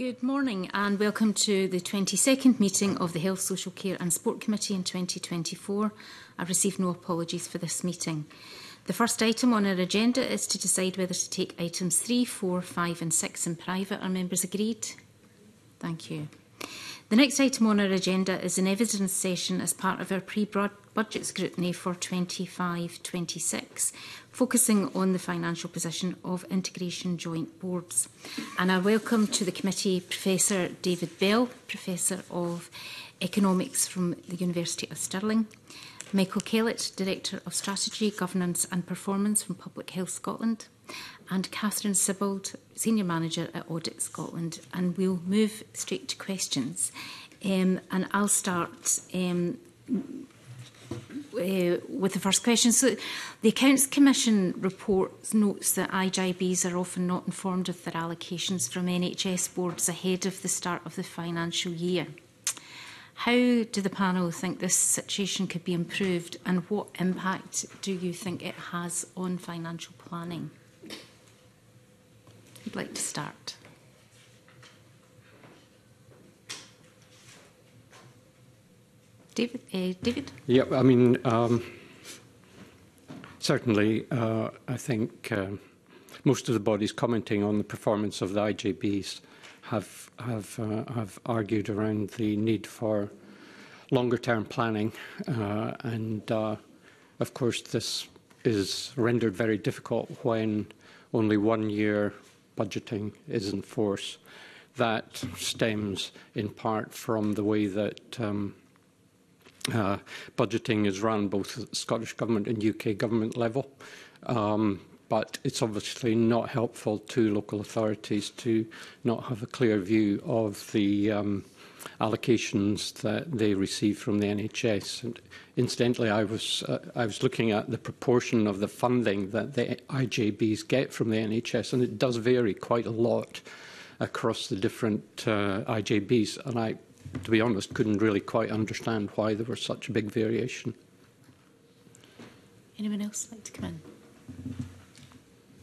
Good morning and welcome to the 22nd meeting of the Health, Social Care and Sport Committee in 2024. I've received no apologies for this meeting. The first item on our agenda is to decide whether to take items 3, 4, 5 and 6 in private. Are members agreed? Thank you. The next item on our agenda is an evidence session as part of our pre-budget scrutiny for 25-26, focusing on the financial position of integration joint boards. And I welcome to the committee Professor David Bell, Professor of Economics from the University of Stirling, Michael Kellett, Director of Strategy, Governance and Performance from Public Health Scotland, and Catherine Sibbald, Senior Manager at Audit Scotland. And we'll move straight to questions. Um, and I'll start um, uh, with the first question. So, the Accounts Commission report notes that IJBs are often not informed of their allocations from NHS boards ahead of the start of the financial year. How do the panel think this situation could be improved, and what impact do you think it has on financial planning? I'd like to start? David? Uh, David? Yeah, I mean, um, certainly, uh, I think um, most of the bodies commenting on the performance of the IJBs have have uh, have argued around the need for longer term planning, uh, and uh, of course this is rendered very difficult when only one year budgeting is in force. That stems in part from the way that um, uh, budgeting is run both at Scottish Government and UK Government level. Um, but it's obviously not helpful to local authorities to not have a clear view of the um, allocations that they receive from the NHS. And incidentally, I was uh, I was looking at the proportion of the funding that the IJBs get from the NHS, and it does vary quite a lot across the different uh, IJBs. And I, to be honest, couldn't really quite understand why there was such a big variation. Anyone else like to come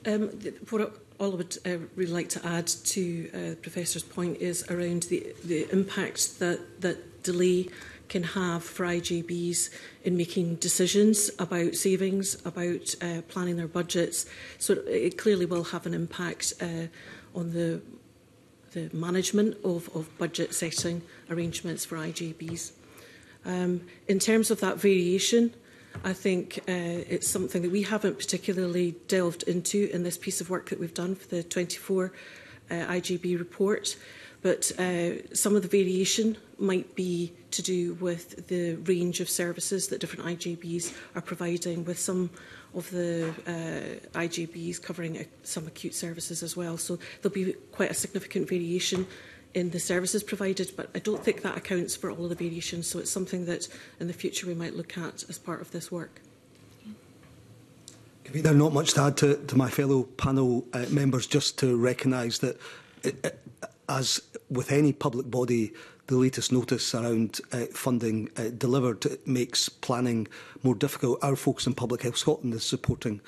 in? Um, for all I would uh, really like to add to uh, the Professor's point is around the, the impact that, that delay can have for IGBs in making decisions about savings, about uh, planning their budgets. So it clearly will have an impact uh, on the, the management of, of budget setting arrangements for IGBs. Um, in terms of that variation, uh, I think uh, it's something that we haven't particularly delved into in this piece of work that we've done for the 24 uh, IGB report. But uh, some of the variation might be to do with the range of services that different IGBs are providing, with some of the uh, IGBs covering uh, some acute services as well. So there'll be quite a significant variation in the services provided, but I don't think that accounts for all of the variations. So it's something that in the future we might look at as part of this work. Kavita, not much to add to, to my fellow panel uh, members, just to recognise that, it, uh, it, uh, as with any public body, the latest notice around uh, funding uh, delivered makes planning more difficult. Our folks in Public Health Scotland is supporting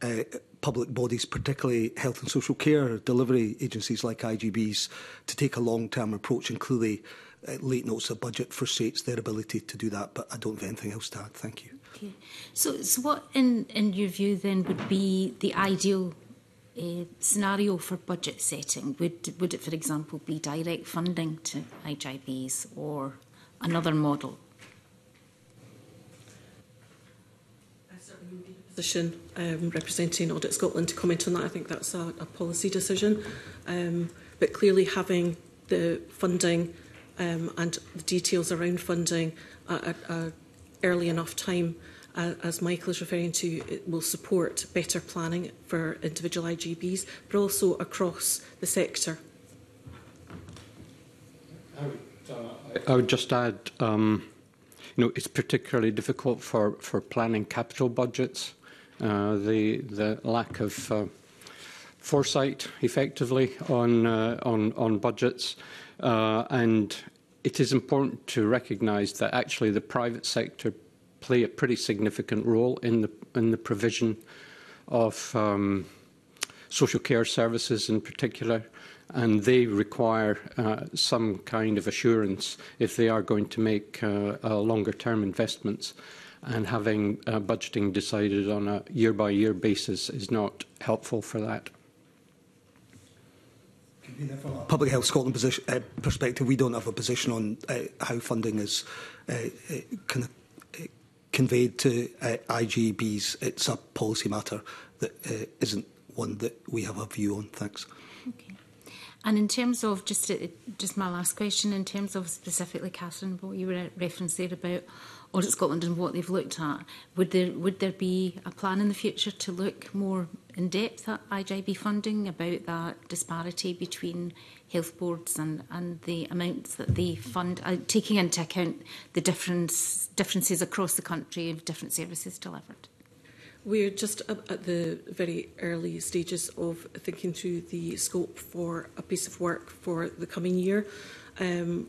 uh, public bodies, particularly health and social care delivery agencies like IGBs, to take a long-term approach. And clearly, uh, late notes of budget frustrates their ability to do that. But I don't have anything else to add. Thank you. Okay. So, so what, in, in your view, then, would be the ideal uh, scenario for budget setting? Would, would it, for example, be direct funding to IGBs or another model? position um, representing Audit Scotland to comment on that. I think that's a, a policy decision. Um, but clearly having the funding um, and the details around funding at, at, at early enough time uh, as Michael is referring to, it will support better planning for individual IGBs, but also across the sector. I would, uh, I would just add, um, you know, it's particularly difficult for, for planning capital budgets uh, the, the lack of uh, foresight effectively on, uh, on, on budgets. Uh, and it is important to recognize that actually the private sector play a pretty significant role in the, in the provision of um, social care services in particular, and they require uh, some kind of assurance if they are going to make uh, uh, longer term investments. Uh, and having uh, budgeting decided on a year-by-year basis is not helpful for that. Public Health Scotland position, uh, perspective, we don't have a position on uh, how funding is uh, uh con uh, conveyed to uh, IGBs. It's a policy matter that uh, isn't one that we have a view on. Thanks. And in terms of just uh, just my last question, in terms of specifically, Catherine, what you were referenced about Audit Scotland and what they've looked at, would there, would there be a plan in the future to look more in depth at IJB funding about that disparity between health boards and, and the amounts that they fund, uh, taking into account the difference, differences across the country of different services delivered? We're just at the very early stages of thinking through the scope for a piece of work for the coming year. Um,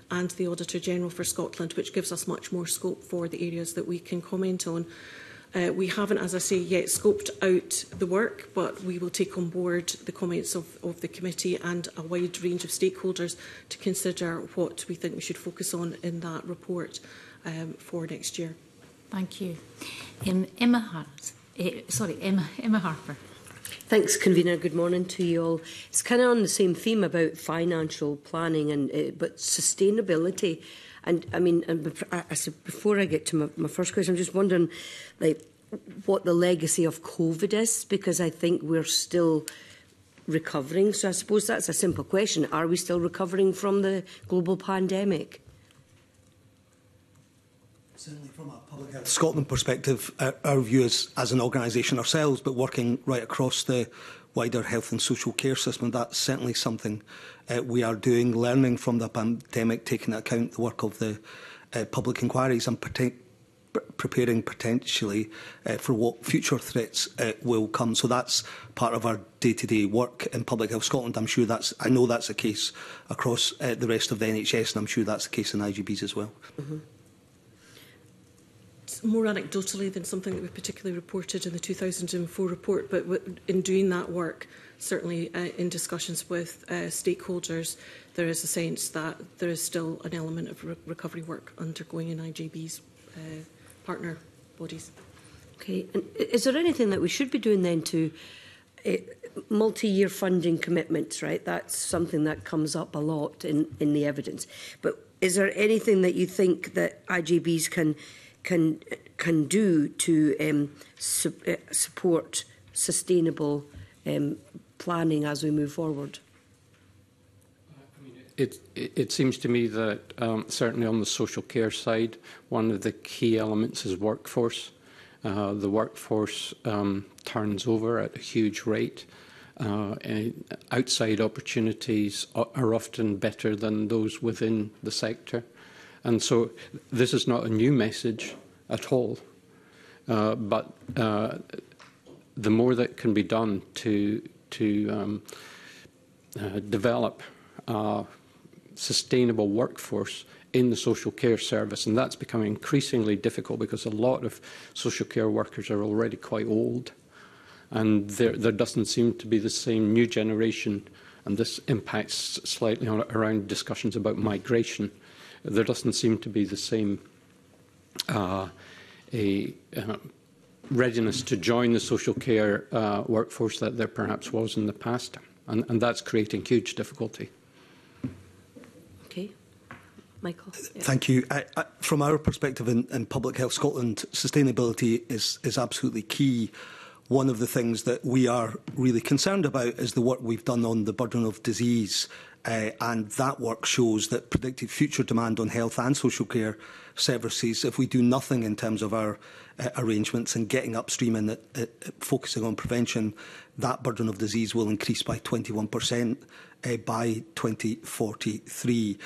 and the Auditor General for Scotland, which gives us much more scope for the areas that we can comment on. Uh, we haven't, as I say, yet scoped out the work, but we will take on board the comments of, of the committee and a wide range of stakeholders to consider what we think we should focus on in that report um, for next year. Thank you. Um, Emma Hart, uh, sorry, Emma, Emma Harper. Thanks, convener. Good morning to you all. It's kind of on the same theme about financial planning and uh, but sustainability. And I mean, and before, I, I said before I get to my, my first question, I'm just wondering, like, what the legacy of COVID is, because I think we're still recovering. So I suppose that's a simple question. Are we still recovering from the global pandemic? Certainly from a public health Scotland perspective, our, uh, our view is as an organisation ourselves, but working right across the wider health and social care system, that's certainly something uh, we are doing, learning from the pandemic, taking into account the work of the uh, public inquiries and protect, preparing potentially uh, for what future threats uh, will come. So that's part of our day-to-day -day work in Public Health Scotland. I'm sure that's, I know that's the case across uh, the rest of the NHS, and I'm sure that's the case in IGBs as well. Mm -hmm. More anecdotally than something that we particularly reported in the 2004 report, but in doing that work, certainly uh, in discussions with uh, stakeholders, there is a sense that there is still an element of re recovery work undergoing in IGB's uh, partner bodies. Okay, and is there anything that we should be doing then to eh, multi-year funding commitments, right? That's something that comes up a lot in, in the evidence. But is there anything that you think that IGBs can can can do to um, su eh, support sustainable um, planning as we move forward? It, it, seems to me that um, certainly on the social care side, one of the key elements is workforce. Uh, the workforce um, turns over at a huge rate. Uh, and outside opportunities are often better than those within the sector. And so this is not a new message at all. Uh, but uh, the more that can be done to to um, uh, develop a sustainable workforce in the social care service. And that's becoming increasingly difficult because a lot of social care workers are already quite old. And there, there doesn't seem to be the same new generation, and this impacts slightly on, around discussions about migration. There doesn't seem to be the same uh, a, uh, readiness to join the social care uh, workforce that there perhaps was in the past. And, and that's creating huge difficulty. Okay. Michael. Thank you. I, I, from our perspective in, in Public Health Scotland, sustainability is, is absolutely key. One of the things that we are really concerned about is the work we've done on the burden of disease. Uh, and that work shows that predicted future demand on health and social care severances if we do nothing in terms of our uh, arrangements and getting upstream and uh, uh focusing on prevention, that burden of disease will increase by 21% uh, by 2043.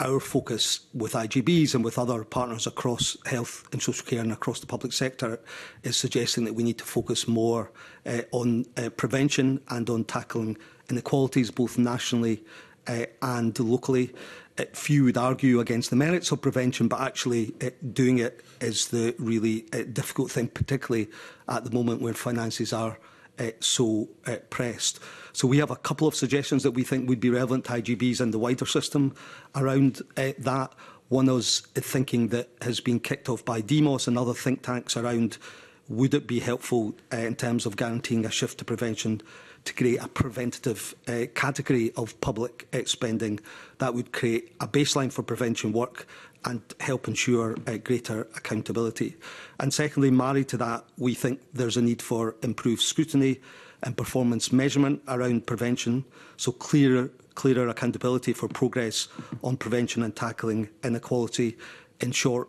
Our focus with IGBs and with other partners across health and social care and across the public sector is suggesting that we need to focus more uh, on uh, prevention and on tackling inequalities both nationally uh, and locally. Uh, few would argue against the merits of prevention, but actually it, uh, doing it is the really uh, difficult thing, particularly at the moment when finances are uh, so uh, pressed. So we have a couple of suggestions that we think would be relevant to IGBs and the wider system around uh, that. One is thinking that has been kicked off by DEMOS and other think tanks around would it be helpful uh, in terms of guaranteeing a shift to prevention to create a preventative uh, category of public uh, spending that would create a baseline for prevention work and help ensure uh, greater accountability. And secondly, married to that, we think there's a need for improved scrutiny and performance measurement around prevention, so clearer, clearer accountability for progress on prevention and tackling inequality. In short,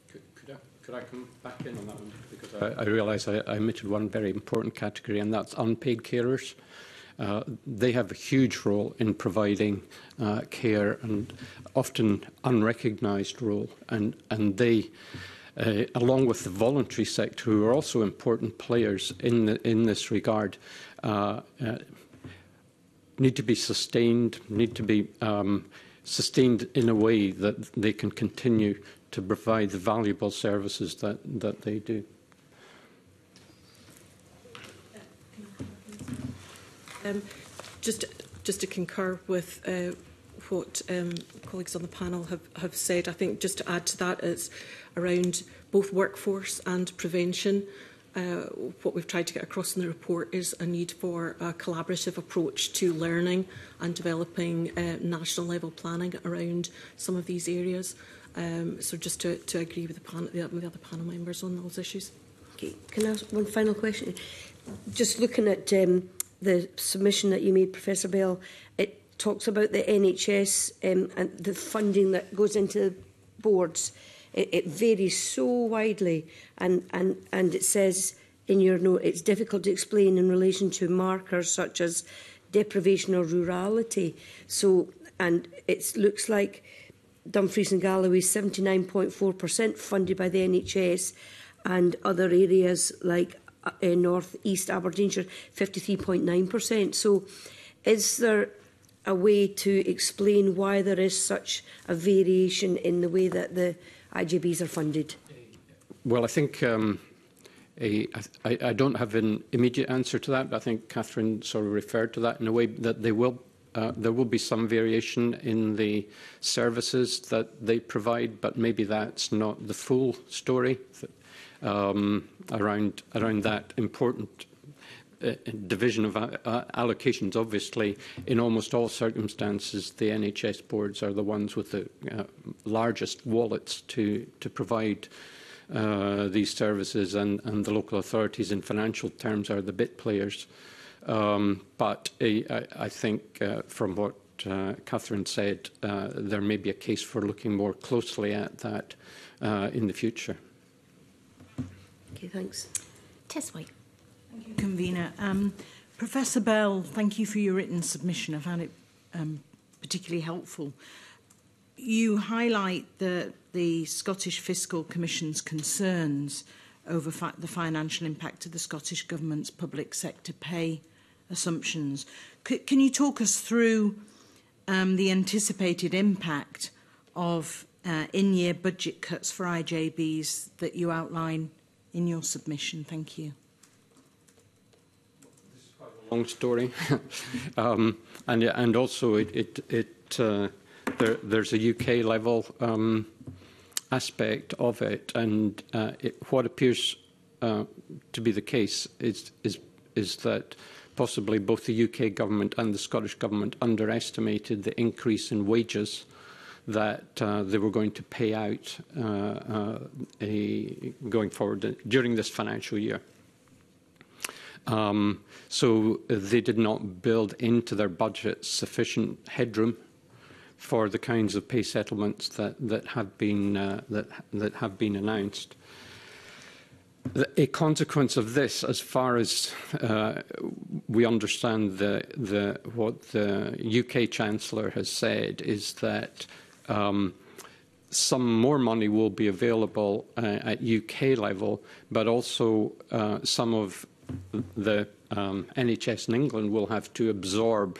Could, could, I, could I come back in on that one? Because I, I realise I, I omitted one very important category, and that's unpaid carers. Uh, Uh, they have a huge role in providing uh, care and often unrecognised role. And, and they, uh, along with the voluntary sector, who are also important players in, the, in this regard, uh, uh, need to be sustained, need to be um, sustained in a way that they can continue to provide the valuable services that, that they do. Um, just, just to concur with uh, what um, colleagues on the panel have, have said, I think just to add to that, it's around both workforce and prevention. Uh, what we've tried to get across in the report is a need for a collaborative approach to learning and developing uh, national level planning around some of these areas. Um, so just to, to agree with the, panel, the, the other panel members on those issues. Okay. Can I ask one final question? Just looking at um, the submission that you made, Professor Bell, it talks about the NHS um, and the funding that goes into the boards. It, it varies so widely, and, and, and it says in your note it's difficult to explain in relation to markers such as deprivation or rurality. So, and it looks like Dumfries and Galloway 79.4% funded by the NHS, and other areas like in eh, North East Aberdeenshire, 53.9%. So is there a way to explain why there is such a variation in the way that the IJBs are funded? Well, I think um, a, I, I don't have an immediate answer to that, but I think Catherine sort of referred to that in a way that they will, uh, there will be some variation in the services that they provide, but maybe that's not the full story um, around, around that important uh, division of uh, allocations. Obviously, in almost all circumstances, the NHS boards are the ones with the uh, largest wallets to, to provide uh, these services, and, and the local authorities, in financial terms, are the bit players. Um, but uh, I, I think uh, from what uh, Catherine said, uh, there may be a case for looking more closely at that uh, in the future. thanks. Tess White. Thank you, Convener. Um, Professor Bell, thank you for your written submission. I found it um, particularly helpful. You highlight the, the Scottish Fiscal Commission's concerns over the financial impact of the Scottish Government's public sector pay assumptions. C can you talk us through um, the anticipated impact of uh, in-year budget cuts for IJBs that you outline in your submission. Thank you. This is a Long story, um, and and also it it, it uh, there, there's a UK level um, aspect of it, and uh, it, what appears uh, to be the case is is is that possibly both the UK government and the Scottish government underestimated the increase in wages that uh, they were going to pay out uh, uh a, going forward during this financial year. Um, so they did not build into their budget sufficient headroom for the kinds of pay settlements that, that have been uh, that that have been announced The, a consequence of this, as far as uh, we understand the, the, what the UK Chancellor has said, is that um, some more money will be available uh, at UK level, but also uh, some of the um, NHS in England will have to absorb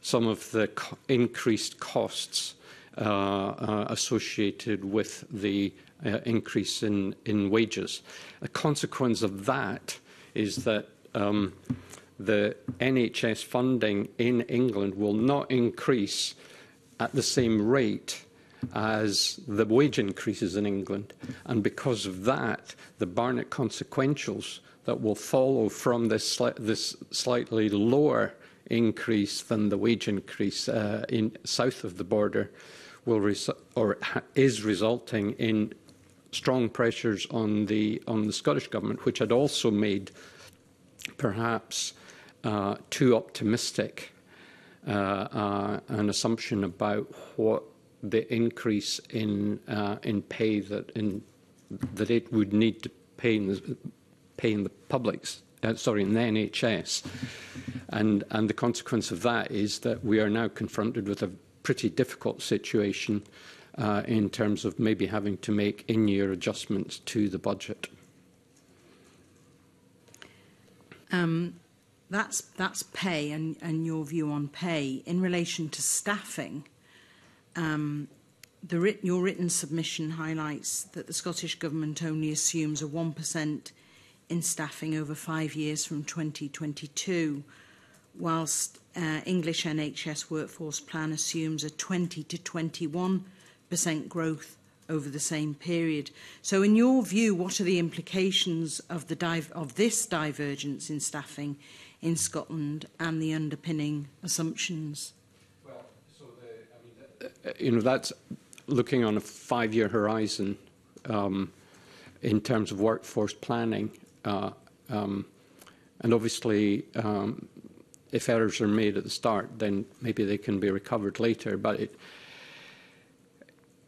some of the co increased costs uh, uh associated with the uh, increase in, in wages. A consequence of that is that um, the NHS funding in England will not increase at the same rate as the wage increases in England. And because of that, the Barnett consequentials that will follow from this, sli this slightly lower increase than the wage increase uh, in south of the border will or is resulting in strong pressures on the on the Scottish government, which had also made perhaps uh, too optimistic Uh, uh, an assumption about what the increase in uh, in pay that in that it would need to pay in the, pay in the public's uh, sorry, in the NHS. And, and the consequence of that is that we are now confronted with a pretty difficult situation uh, in terms of maybe having to make in-year adjustments to the budget. Um, that's, that's pay and, and your view on pay. In relation to staffing, um, the writ your written submission highlights that the Scottish Government only assumes a 1% in staffing over five years from 2022, whilst uh, English NHS Workforce Plan assumes a 20 to 21% growth over the same period. So in your view, what are the implications of, the dive, of this divergence in staffing in Scotland and the underpinning assumptions? Well, so the, I mean, uh, you know, that's looking on a five-year horizon um, in terms of workforce planning. Uh, um, and obviously, um, if errors are made at the start, then maybe they can be recovered later. But it,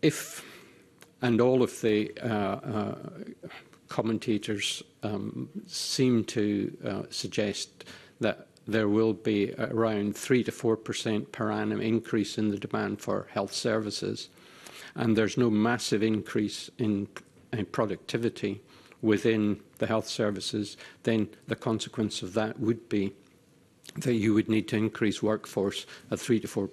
if and all of the uh, uh, commentators um, seem to uh, suggest that there will be around 3 to 4% per annum increase in the demand for health services. And there's no massive increase in, in productivity within the health services, then the consequence of that would be that you would need to increase workforce at 3 to 4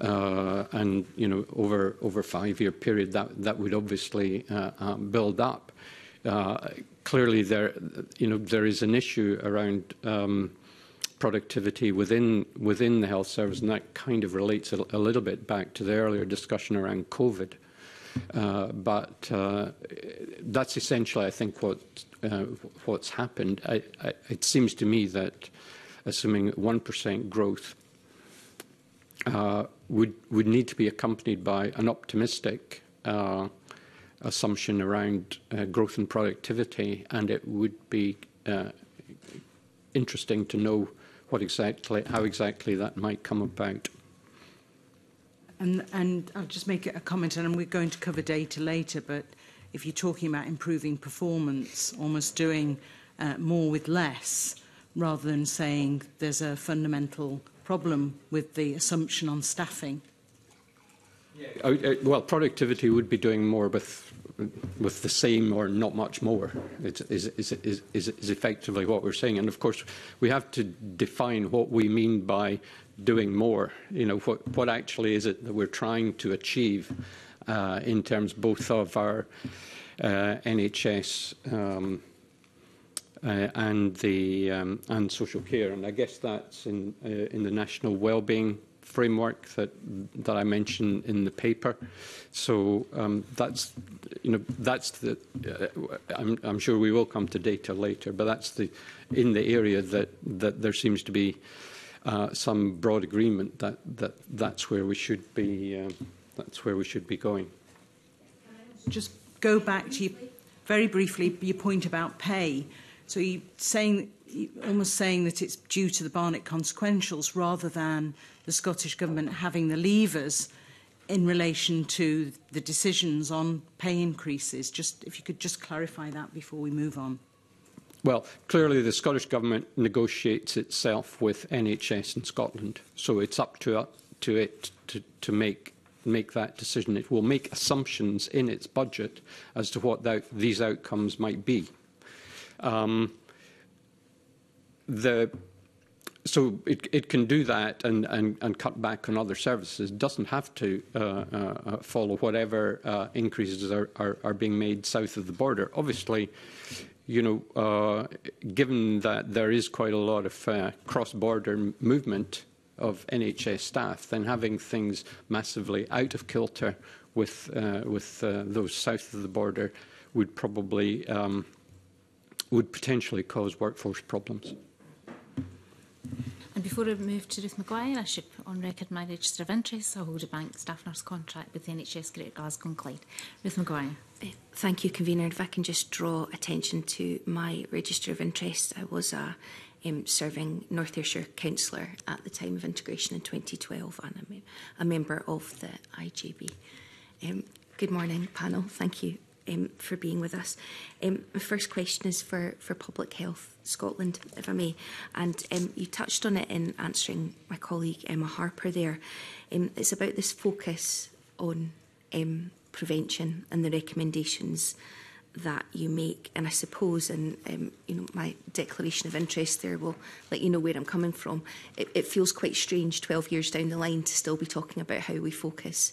Uh, and you know, over over five year period, that that would obviously uh, uh, build up. uh, clearly, there you know there is an issue around. Um, productivity within within the health service, and that kind of relates a, a little bit back to the earlier discussion around COVID. Uh, but uh, that's essentially, I think, what uh, what's happened. I, I, it seems to me that, assuming 1% growth uh, would, would need to be accompanied by an optimistic uh, assumption around uh, growth and productivity, and it would be uh, interesting to know what exactly, how exactly that might come about. And, and I'll just make a comment, and we're going to cover data later, but if you're talking about improving performance, almost doing uh, more with less, rather than saying there's a fundamental problem with the assumption on staffing? Yeah, well, productivity would be doing more with with the same or not much more is, is, is, is, is effectively what we're saying. And of course, we have to define what we mean by doing more. You know, what, what actually is it that we're trying to achieve uh, in terms both of our uh, NHS um, uh, and the um, and social care. And I guess that's in uh, in the national wellbeing framework that that I mentioned in the paper. So um, that's you know that's the uh, I'm, I'm sure we will come to data later, but that's the in the area that that there seems to be uh, some broad agreement that that that's where we should be uh, that's where we should be going. Just go back to you very briefly your point about pay. So he saying almost saying that it's due to the Barnett consequentials rather than the Scottish government having the levers in relation to the decisions on pay increases. Just if you could just clarify that before we move on. Well, clearly the Scottish Government negotiates itself with NHS in Scotland, so it's up to, up to it to, to make, make that decision. It will make assumptions in its budget as to what the, these outcomes might be. Um, the so it, it can do that and, and, and cut back on other services. It doesn't have to uh, uh, uh, follow whatever uh, increases are, are, are being made south of the border. Obviously, you know, uh, given that there is quite a lot of uh, cross-border movement of NHS staff, then having things massively out of kilter with, uh, with uh, those south of the border would probably um, – would potentially cause workforce problems. And before I move to Ruth McGuire, I should on record my register of interests. I hold a bank staff nurse contract with NHS Great Glasgow and Clyde. Ruth McGuire. Eh, thank you, Convener. If I can just draw attention to my register of interests, I was a um, serving North Ayrshire councillor at the time of integration in 2012 and I'm a member of the IJB. Um, good morning, panel. Thank you um, for being with us. Um, my first question is for, for Public Health Scotland, if I may, and um, you touched on it in answering my colleague Emma Harper there. Um, it's about this focus on um, prevention and the recommendations that you make. And I suppose, and um, you know, my declaration of interest there will let you know where I'm coming from. It, it feels quite strange 12 years down the line to still be talking about how we focus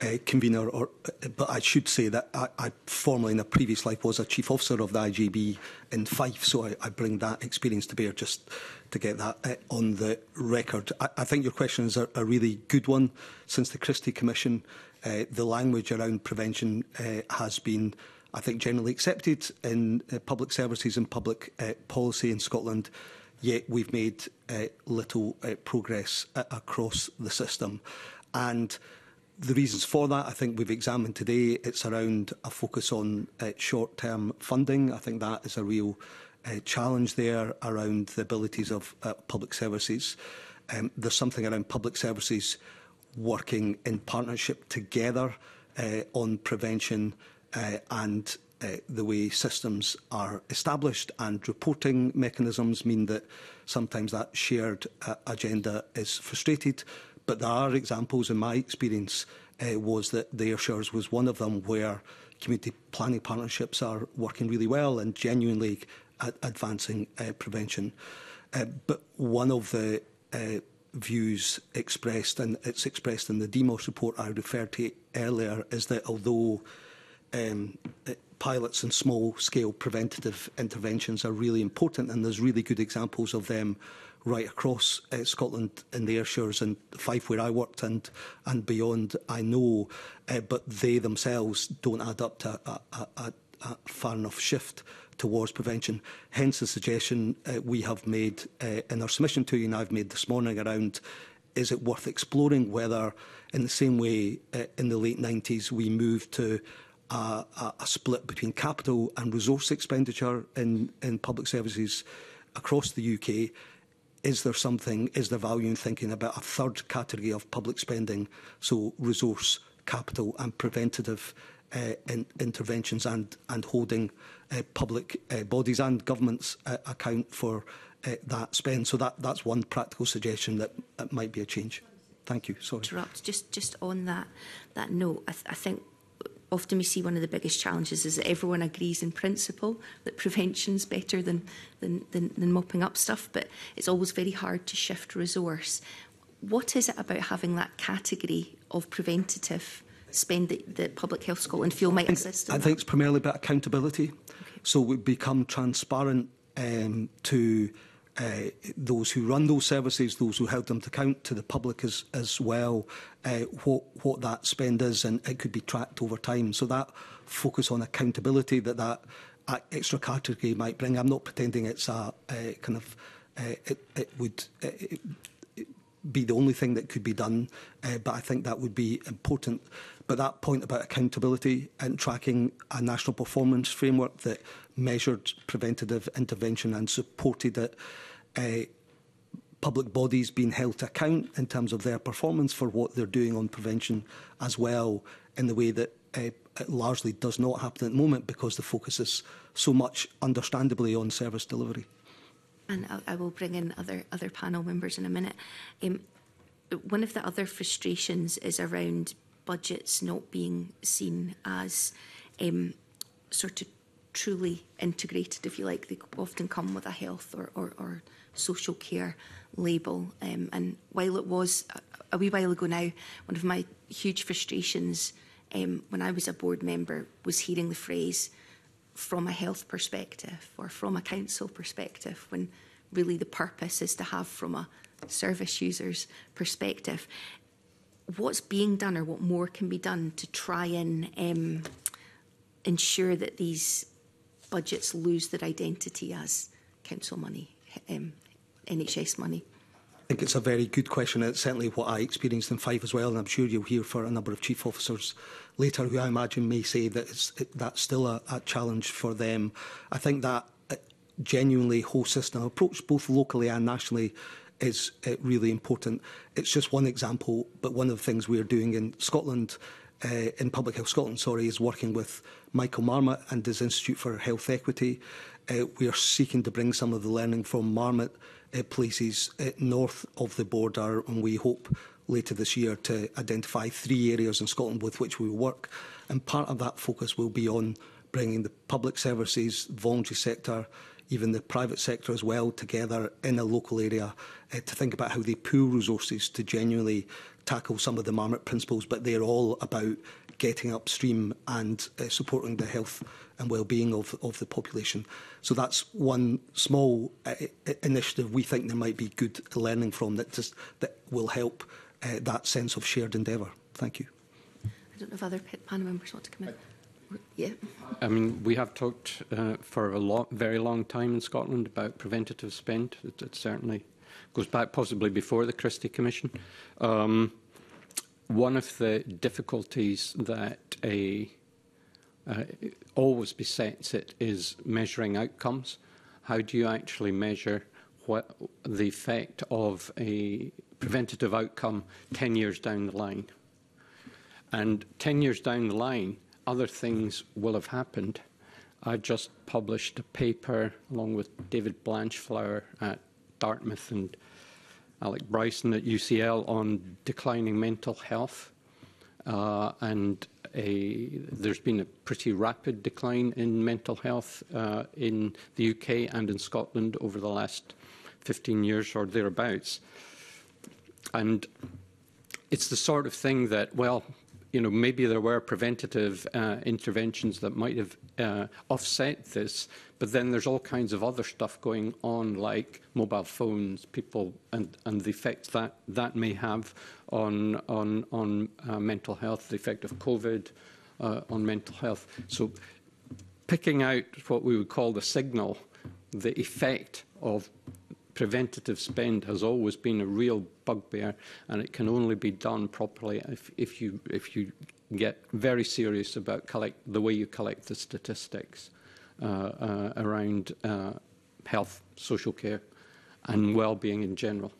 uh, convener, or, uh, but I should say that I, I formerly in a previous life was a chief officer of the IGB in Fife, so I, I bring that experience to bear just to get that uh, on the record. I, I think your question is a, a really good one. Since the Christie Commission, uh, the language around prevention uh, has been I think generally accepted in uh, public services and public uh, policy in Scotland yet we've made uh, little uh, progress uh, across the system. And The reasons for that, I think we've examined today, it's around a focus on uh, short-term funding. I think that is a real uh, challenge there around the abilities of uh, public services. Um, there's something around public services working in partnership together uh, on prevention uh, and uh, the way systems are established and reporting mechanisms mean that sometimes that shared uh, agenda is frustrated But there are examples in my experience uh, was that the Ayrshires was one of them where community planning partnerships are working really well and genuinely ad advancing uh, prevention. Uh, but one of the uh, views expressed, and it's expressed in the DEMO report I referred to earlier, is that although um, pilots and small scale preventative interventions are really important, and there's really good examples of them right across uh, Scotland in the Ayrshires and Fife where I worked and and beyond I know uh, but they themselves don't add up to a, a, a, a far enough shift towards prevention. Hence the suggestion uh, we have made uh, in our submission to you and I've made this morning around is it worth exploring whether in the same way uh, in the late 90s we moved to a, a, a split between capital and resource expenditure in, in public services across the UK is there something, is there value in thinking about a third category of public spending, so resource, capital and preventative uh, in, interventions and, and holding uh, public uh, bodies and governments uh, account for uh, that spend. So that, that's one practical suggestion that, that might be a change. Thank you. Sorry. Interrupt. Just just on that that note, I, th I think often we see one of the biggest challenges is that everyone agrees in principle that prevention's better than, than, than, than mopping up stuff, but it's always very hard to shift resource. What is it about having that category of preventative spend that, that Public Health Scotland feel might assist? I think, I think it's primarily about accountability. Okay. So we become transparent um, to uh, those who run those services, those who held them to account to the public as, as well, uh, what, what that spend is, and it could be tracked over time. So that focus on accountability that that extra category might bring. I'm not pretending it's a uh, kind of, uh, it, it would uh, be the only thing that could be done, uh, but I think that would be important. But that point about accountability and tracking a national performance framework that measured preventative intervention and supported it uh, public bodies being held to account in terms of their performance for what they're doing on prevention as well in the way that uh, it largely does not happen at the moment because the focus is so much understandably on service delivery. And I, will bring in other other panel members in a minute. Um, one of the other frustrations is around budgets not being seen as um, sort of truly integrated, if you like. They often come with a health or, or, or social care label. Um, and while it was a, a wee while ago now, one of my huge frustrations um, when I was a board member was hearing the phrase from a health perspective or from a council perspective when really the purpose is to have from a service user's perspective. What's being done or what more can be done to try and um, ensure that these budgets lose their identity as council money? um, NHS money. I think it's a very good question. It's certainly what I experienced in Fife as well, and I'm sure you'll hear for a number of chief officers later who I imagine may say that it's, it, that's still a, a challenge for them. I think that uh, genuinely whole system approach, both locally and nationally, is uh, really important. It's just one example, but one of the things we're doing in Scotland, uh, in Public Health Scotland, sorry, is working with Michael Marmot and his Institute for Health Equity uh, we are seeking to bring some of the learning from Marmot uh, places uh, north of the border, and we hope later this year to identify three areas in Scotland with which we work. And part of that focus will be on bringing the public services, voluntary sector, even the private sector as well, together in a local area uh, to think about how they pool resources to genuinely tackle some of the Marmot principles, but they're all about getting upstream and uh, supporting the health and well-being of, of the population. So that's one small uh, initiative we think there might be good learning from that just that will help uh, that sense of shared endeavour. Thank you. I don't know if other panel members want to come in. Yeah. I mean, we have talked uh, for a lot, very long time in Scotland about preventative spend. It, it certainly goes back possibly before the Christie Commission. Um, one of the difficulties that a, uh, always besets it is measuring outcomes. How do you actually measure what the effect of a preventative outcome 10 years down the line? And 10 years down the line, other things will have happened. I just published a paper along with David Blanchflower at Dartmouth and Alec Bryson at UCL on declining mental health. Uh, and a, there's been a pretty rapid decline in mental health uh, in the UK and in Scotland over the last 15 years or thereabouts. And it's the sort of thing that, well, you know, maybe there were preventative uh, interventions that might have uh, offset this, but then there's all kinds of other stuff going on, like mobile phones, people, and, and the effect that that may have on, on, on uh, mental health, the effect of COVID uh, on mental health. So picking out what we would call the signal, the effect of preventative spend has always been a real bugbear, and it can only be done properly if, if, you, if you get very serious about collect, the way you collect the statistics uh, uh, around uh, health, social care, and well-being in general.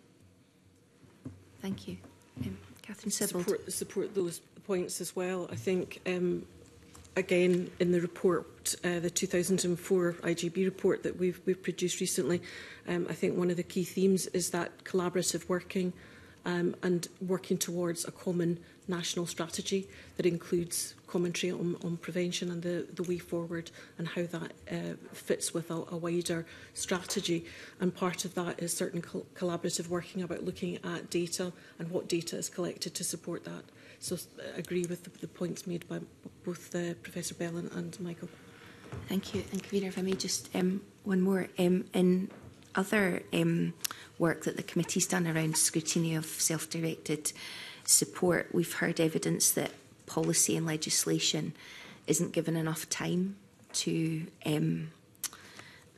Thank you. Um, Catherine Sibbald. Support, support those points as well. I think um, again in the report, uh, the 2004 IGB report that we've, we've produced recently, um, I think one of the key themes is that collaborative working um, and working towards a common national strategy that includes commentary on, on prevention and the, the way forward and how that uh, fits with a, a wider strategy. And part of that is certain col collaborative working about looking at data and what data is collected to support that. So uh, agree with the, the points made by both uh, Professor Bellin and Michael. Thank you. And Convener, if I may just um, one more. Um, in other um, work that the committee's done around scrutiny of self-directed support, we've heard evidence that policy and legislation isn't given enough time to um,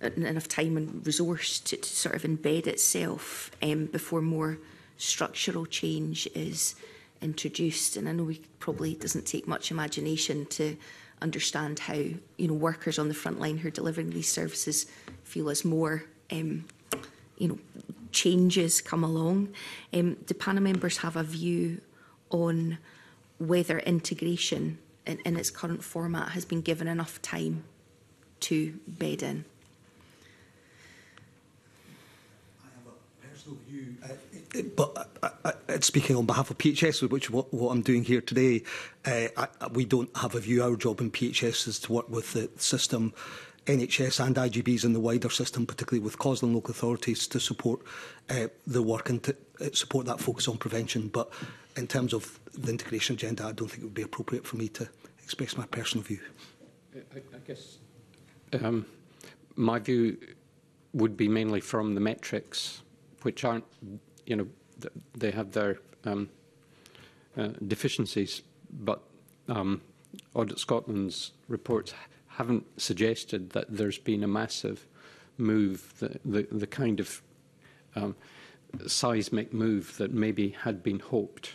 enough time and resource to, to sort of embed itself um, before more structural change is introduced. And I know we probably doesn't take much imagination to understand how you know workers on the front line who are delivering these services feel as more um, you know changes come along. Um, do PANA members have a view on whether integration in, in its current format has been given enough time to bed in? I have a personal view. Uh, but uh uh, uh, uh, speaking on behalf of PHS, which is what, what I'm doing here today, uh, I, we don't have a view. Our job in PHS is to work with the system, NHS and IGBs in the wider system, particularly with COSL local authorities, to support uh, the work and to uh, support that focus on prevention. But in terms of the integration agenda, I don't think it would be appropriate for me to express my personal view. I, I guess um, my view would be mainly from the metrics, which aren't you know, they have their um, uh, deficiencies, but um, Audit Scotland's reports haven't suggested that there's been a massive move, the, the, the kind of um, seismic move that maybe had been hoped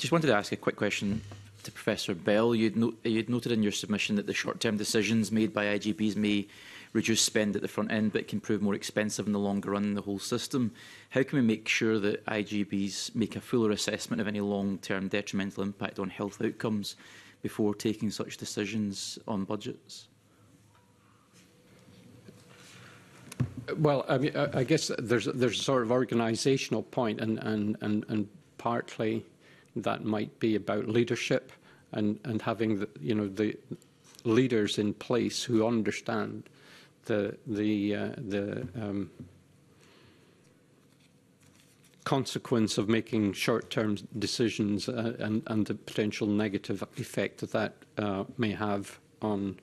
Just wanted to ask a quick question to Professor Bell. You'd, no you'd noted in your submission that the short-term decisions made by IGBs may reduce spend at the front end but can prove more expensive in the longer run in the whole system. How can we make sure that IGBs make a fuller assessment of any long-term detrimental impact on health outcomes before taking such decisions on budgets? well, I, mean, I, guess there's there's a sort of organisational point, and and and and partly that might be about leadership and and having the, you know the leaders in place who understand the the uh, the um, consequence of making short-term decisions uh, and and the potential negative effect that that uh, may have on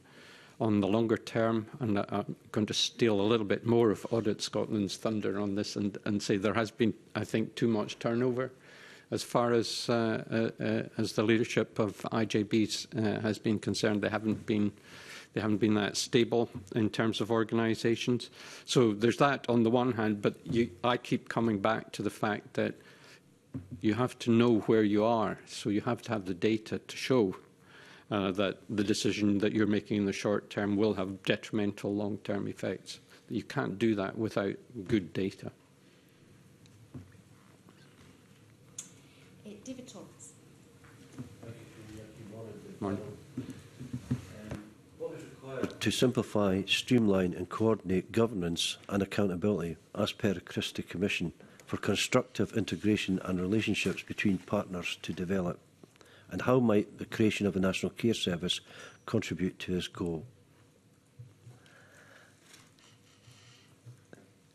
on the longer term, and uh, I'm going to steal a little bit more of Audit Scotland's thunder on this and, and say there has been, I think, too much turnover as far as uh, uh, uh as the leadership of IJB uh, has been concerned. They haven't been they haven't been that stable in terms of organisations. So there's that on the one hand, but you, I keep coming back to the fact that you have to know where you are. So you have to have the data to show Uh, that the decision that you're making in the short term will have detrimental long-term effects. You can't do that without good data. David Thomas. Morning. To simplify, streamline and coordinate governance and accountability as per Christie Commission for constructive integration and relationships between partners to develop and how might the creation of a National Care Service contribute to this goal?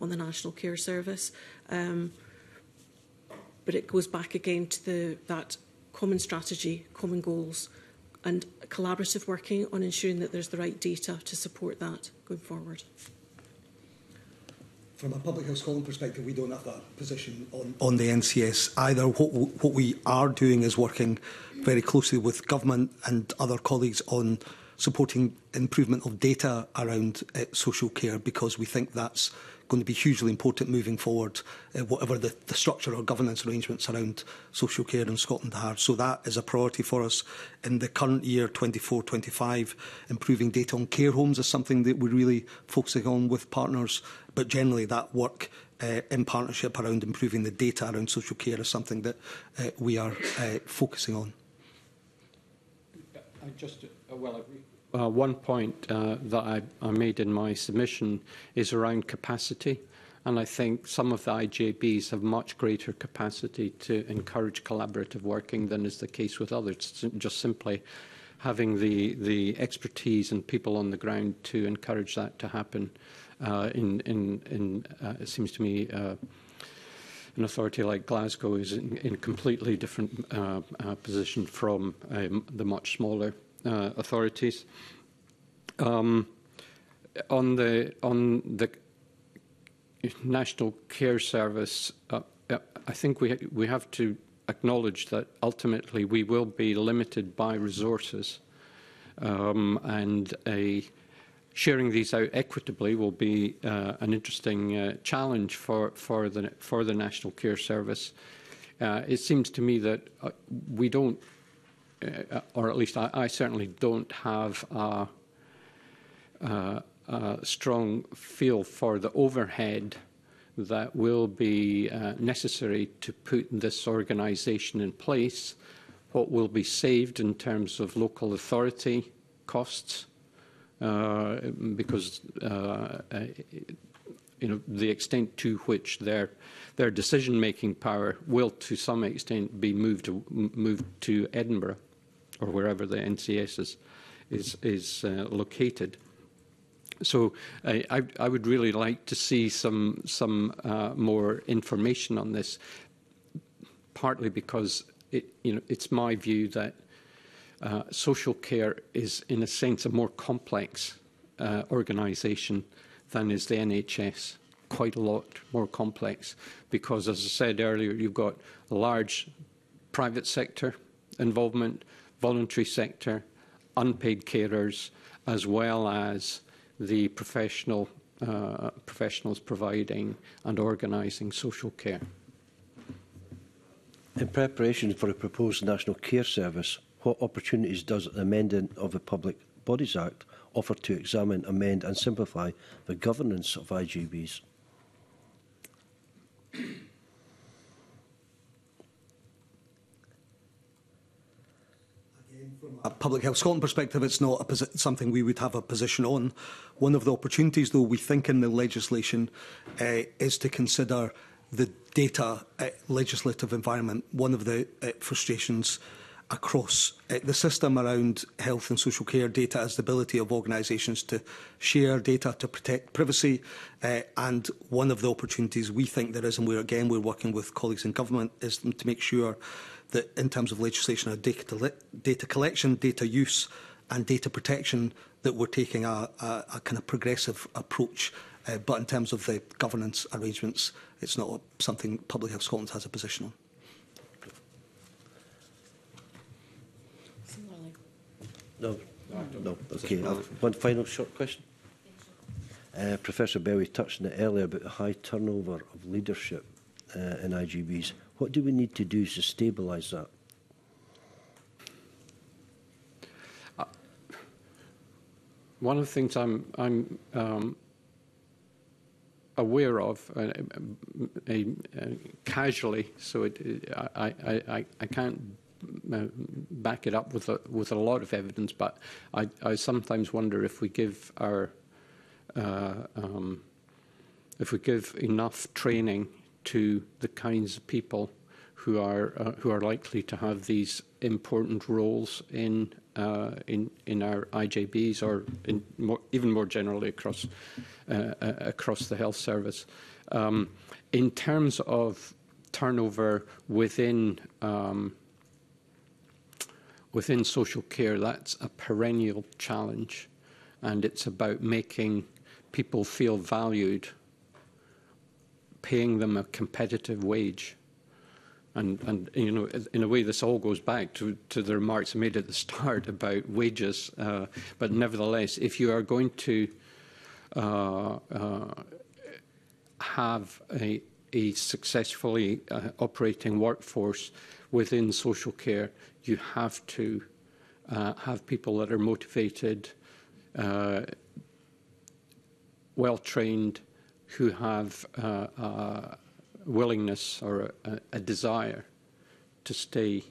on the National Care Service. Um, but it goes back again to the, that common strategy, common goals, and collaborative working on ensuring that there's the right data to support that going forward from a public health Scotland perspective, we don't have a position on, on the NCS either. What, what we are doing is working very closely with government and other colleagues on supporting improvement of data around uh, social care because we think that's going to be hugely important moving forward, uh, whatever the, the structure or governance arrangements around social care in Scotland are. So that is a priority for us in the current year 24-25. Improving data on care homes is something that we're really focusing on with partners but generally that work uh, in partnership around improving the data around social care is something that uh, we are uh, focusing on. I uh, just uh, well agree. Uh, one point uh, that I, I made in my submission is around capacity. And I think some of the IJBs have much greater capacity to encourage collaborative working than is the case with others. Just simply having the, the expertise and people on the ground to encourage that to happen uh, in, in, in uh, it seems to me, uh, an authority like Glasgow is in, in a completely different uh, uh, position from um, the much smaller uh, authorities. Um, on the on the national care service, uh, uh I think we ha we have to acknowledge that ultimately we will be limited by resources, um, and a sharing these out equitably will be uh, an interesting uh, challenge for, for, the, for the National Care Service. Uh, it seems to me that uh, we don't, uh, or at least I, I certainly don't have a, uh, a strong feel for the overhead that will be uh, necessary to put this organisation in place, what will be saved in terms of local authority costs, uh, Uh, because uh, you know the extent to which their their decision making power will to some extent be moved to moved to Edinburgh or wherever the NCS is is, is uh, located so I, I, I would really like to see some some uh, more information on this partly because it you know it's my view that uh, social care is, in a sense, a more complex uh, organisation than is the NHS. Quite a lot more complex because, as I said earlier, you've got a large private sector involvement, voluntary sector, unpaid carers, as well as the professional uh, professionals providing and organising social care. In preparation for a proposed national care service, what opportunities does an amendment of the Public Bodies Act offer to examine, amend and simplify the governance of IGBs? a Public Health Scotland perspective, it's not a something we would have a position on. One of the opportunities, though, we think in the legislation uh, is to consider the data uh, legislative environment. One of the uh, frustrations uh, across eh, the system around health and social care data as the ability of organisations to share data to protect privacy. Uh, and one of the opportunities we think there is, and where again we're working with colleagues in government, is to make sure that in terms of legislation our data, data collection, data use, and data protection, that we're taking a, a, a kind of progressive approach. Uh, but in terms of the governance arrangements, it's not something Public Health Scotland has a position on. No. No. no. Okay. One final short question. Uh, Professor Bowie touched on it earlier about the high turnover of leadership uh, in IGBs. What do we need to do to stabilise that? Uh, one of the things I'm, I'm um, aware of uh, uh, uh, casually, so it, I, I, I, I can't back it up with a, with a lot of evidence, but I, I sometimes wonder if we give our uh, um, if we give enough training to the kinds of people who are uh, who are likely to have these important roles in uh, in in our IJBs or in more, even more generally across uh, uh, across the health service. Um, in terms of turnover within um, within social care, that's a perennial challenge. And it's about making people feel valued, paying them a competitive wage. And, and you know, in a way, this all goes back to, to the remarks made at the start about wages. Uh, but nevertheless, if you are going to uh, uh, have a, a successfully uh, operating workforce within social care, you have to uh, have people that are motivated, uh, well trained, who have uh, a uh, willingness or a, a desire to stay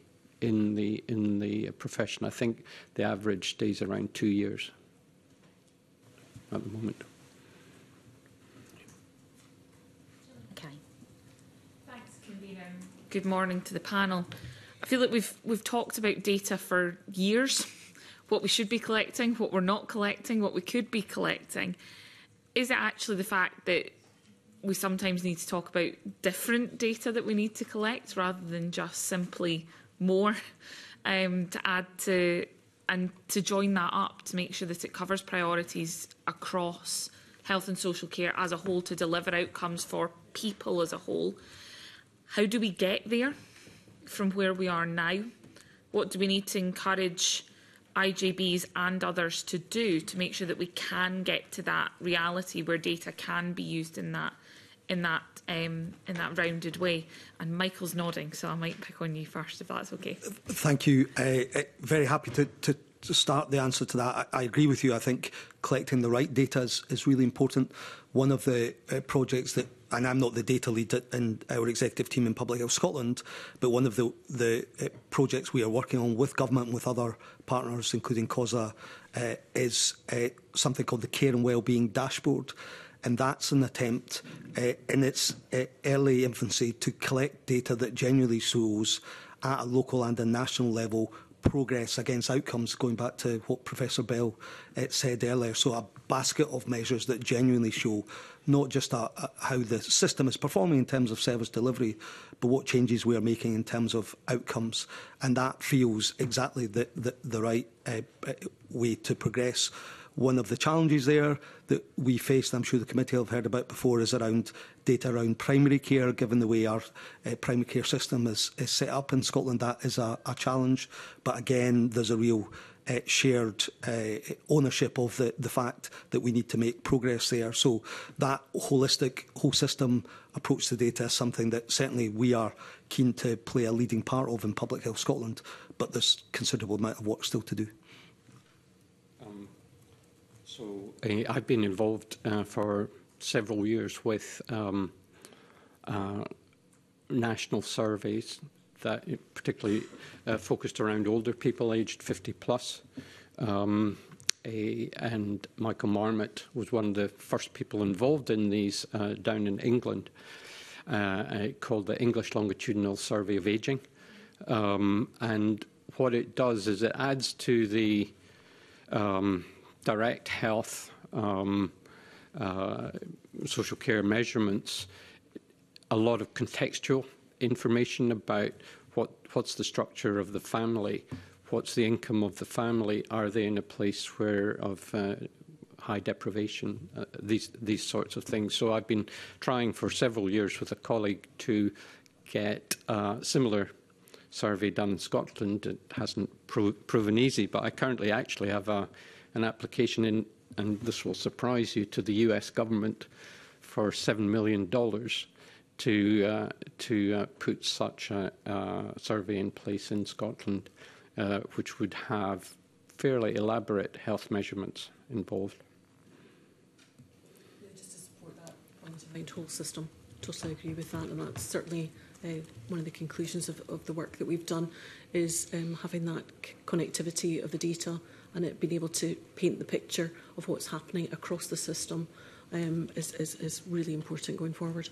in the in the profession. I think the average stays around two years at the moment. Okay. Thanks, convener. Good morning to the panel feel like we've we've talked about data for years, what we should be collecting, what we're not collecting, what we could be collecting. Is it actually the fact that we sometimes need to talk about different data that we need to collect rather than just simply more um, to add to and to join that up to make sure that it covers priorities across health and social care as a whole to deliver outcomes for people as a whole. How do we get there? from where we are now? What do we need to encourage IJBs and others to do to make sure that we can get to that reality where data can be used in that in that um, in that rounded way. And Michael's nodding, so I might pick on you first if that's okay. Thank you. Uh, uh very happy to, to, to start the answer to that. I, I agree with you. I think collecting the right data is, is really important. One of the uh, projects that and I'm not the data lead in our executive team in Public Health Scotland, but one of the, the uh, projects we are working on with government and with other partners, including COSA, uh, is uh, something called the Care and Wellbeing Dashboard. And that's an attempt uh, in its uh, early infancy to collect data that genuinely shows at a local and a national level progress against outcomes, going back to what Professor Bell uh, said earlier. So, a basket of measures that genuinely show not just a, a, how the system is performing in terms of service delivery, but what changes we are making in terms of outcomes. And that feels exactly the, the, the right uh, way to progress. One of the challenges there that we faced, I'm sure the committee have heard about before, is around data around primary care, given the way our uh, primary care system is, is set up in Scotland. That is a, a challenge. But again, there's a real uh, shared uh, ownership of the, the fact that we need to make progress there. So that holistic, whole system approach to data is something that certainly we are keen to play a leading part of in Public Health Scotland, but there's considerable amount of work still to do. So I, I've been involved uh, for several years with um, uh, national surveys that uh, particularly uh, focused around older people aged 50 plus. Um, a, and Michael Marmot was one of the first people involved in these uh, down in England, uh, uh called the English Longitudinal Survey of Aging. Um, and what it does is it adds to the um, direct health, um, uh, social care measurements, a lot of contextual information about what, what's the structure of the family, what's the income of the family, are they in a place where of uh, high deprivation, uh, these, these sorts of things. So I've been trying for several years with a colleague to get uh, similar survey done in Scotland. It hasn't pro proven easy, but I currently actually have a an application in, and this will surprise you, to the US government for $7 million to, uh, to uh, put such a uh, survey in place in Scotland, uh, which would have fairly elaborate health measurements involved. Yeah, just to support that point about whole system, totally agree with that, and that's certainly uh, one of the conclusions of, of the work that we've done is um, having that connectivity of the data and it being able to paint the picture of what's happening across the system um, is, is, is really important going forward.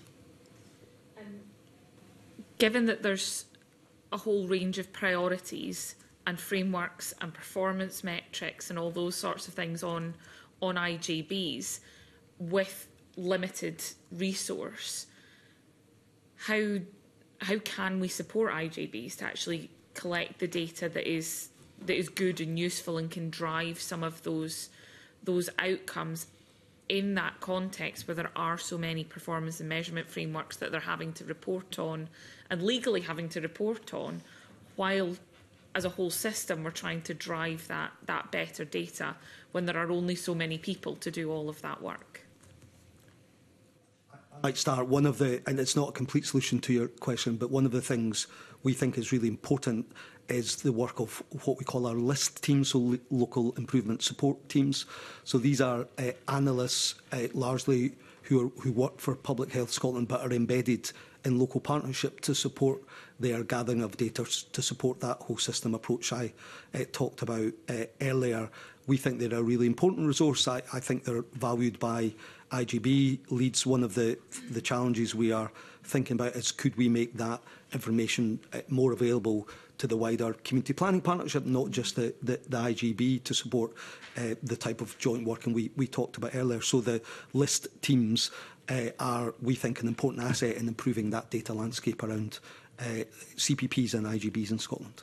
Um, given that there's a whole range of priorities and frameworks and performance metrics and all those sorts of things on on IGBs with limited resource, how how can we support IGBs to actually collect the data that is that is good and useful and can drive some of those those outcomes in that context where there are so many performance and measurement frameworks that they're having to report on and legally having to report on while as a whole system we're trying to drive that that better data when there are only so many people to do all of that work I might start one of the and it's not a complete solution to your question but one of the things we think is really important is the work of what we call our list teams, so local improvement support teams. So these are uh, analysts uh, largely who, are, who work for Public Health Scotland but are embedded in local partnership to support their gathering of data to support that whole system approach I uh, talked about uh, earlier. We think they're a really important resource. I, I think they're valued by IGB. Leads one of the, the challenges we are thinking about is could we make that information more available to the wider community planning partnership, not just the, the, the IGB, to support uh, the type of joint working we, we talked about earlier. So the list teams uh, are, we think, an important asset in improving that data landscape around uh, CPPs and IGBs in Scotland.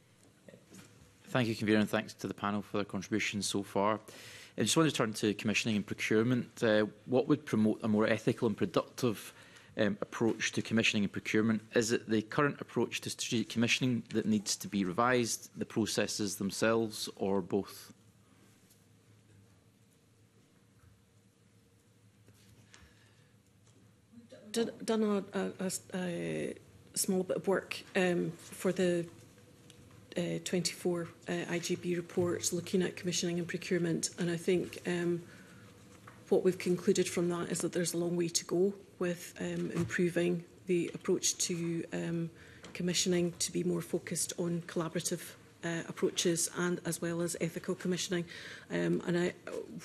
Thank you, Convener, and thanks to the panel for their contributions so far. I just want to turn to commissioning and procurement. Uh, what would promote a more ethical and productive um, approach to commissioning and procurement? Is it the current approach to strategic commissioning that needs to be revised, the processes themselves, or both? done, done a, a, a, small bit of work um, for the uh, 24 uh, IGB reports looking at commissioning and procurement, and I think um, what we've concluded from that is that there's a long way to go with um, improving the approach to um, commissioning to be more focused on collaborative uh, approaches and as well as ethical commissioning. Um, and I,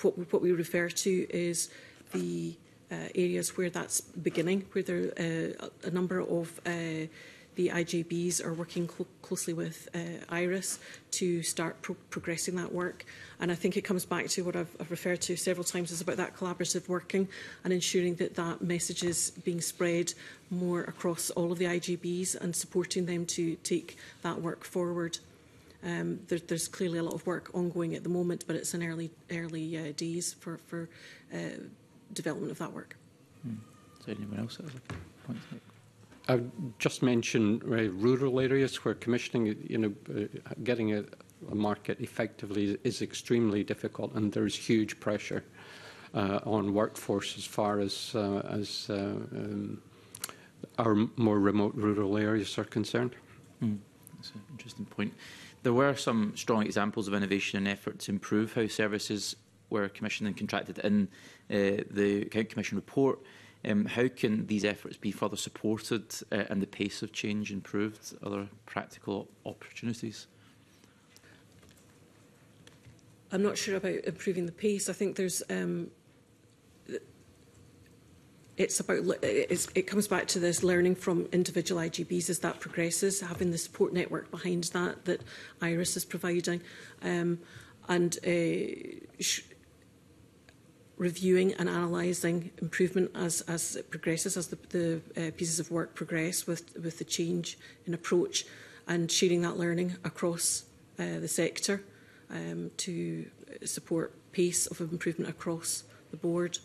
what, what we refer to is the Uh, areas where that's beginning, where there uh, a number of uh, the IJBs are working cl closely with uh, IRIS to start pro progressing that work. And I think it comes back to what I've, I've, referred to several times is about that collaborative working and ensuring that that message is being spread more across all of the IGBs and supporting them to take that work forward. Um, there, there's clearly a lot of work ongoing at the moment, but it's in early early uh, days for, for uh, development of that work. Hmm. Is there anyone else that has a I just mentioned uh, rural areas where commissioning, you know, uh, getting a, a market effectively is extremely difficult, and there is huge pressure uh, on workforce as far as uh, as uh, um, our more remote rural areas are concerned. Mm. That's an interesting point. There were some strong examples of innovation and effort to improve how services were commissioned and contracted in uh, the County Commission report, um, how can these efforts be further supported uh, and the pace of change improved? other practical opportunities? I'm not sure about improving the pace. I think there's um, it's about it's, it comes back to this learning from individual IGBs as that progresses, having the support network behind that that Iris is providing, um, and uh, sh reviewing and analysing improvement as, as it progresses, as the, the uh, pieces of work progress with, with the change in approach and sharing that learning across uh, the sector um, to support pace of improvement across the board.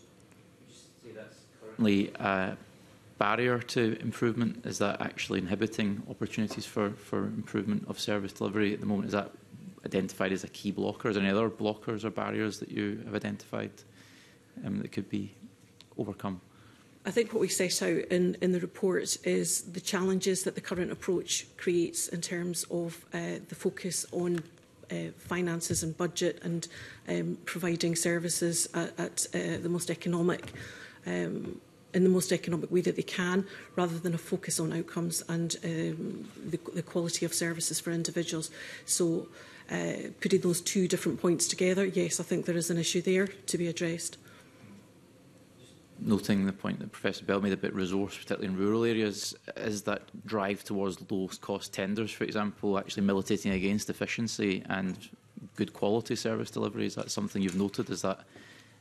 That's currently a barrier to improvement? Is that actually inhibiting opportunities for, for improvement of service delivery at the moment? Is that identified as a key blocker? Is there any other blockers or barriers that you have identified? um, that could be overcome? I think what we set out in, in the report is the challenges that the current approach creates in terms of uh, the focus on uh, finances and budget and um, providing services at, at uh, the most economic um, in the most economic way that they can rather than a focus on outcomes and um, the, the quality of services for individuals. So uh, putting those two different points together, yes, I think there is an issue there to be addressed noting the point that Professor Bell made about resource, particularly in rural areas, is that drive towards lowest cost tenders, for example, actually militating against efficiency and good quality service delivery? Is that something you've noted? Is that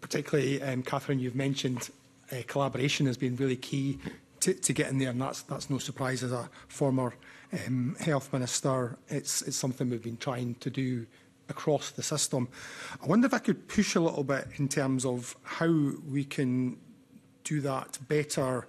particularly, um, Catherine, you've mentioned uh, collaboration has been really key to, to get in there, and that's, that's no surprise as a former um, health minister. It's, it's something we've been trying to do across the system. I wonder if I could push a little bit in terms of how we can do that better.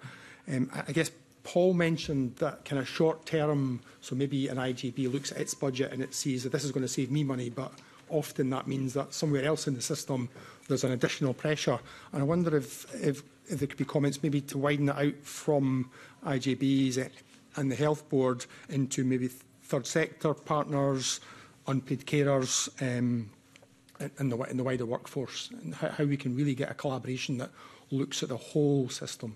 Um, I guess Paul mentioned that kind of short term, so maybe an IGB looks at its budget and it sees that this is going to save me money, but often that means that somewhere else in the system there's an additional pressure. And I wonder if, if, if there could be comments maybe to widen it out from IGBs and the Health Board into maybe third sector partners, unpaid carers um, and, and, the, and the wider workforce, and how, how we can really get a collaboration that looks at the whole system.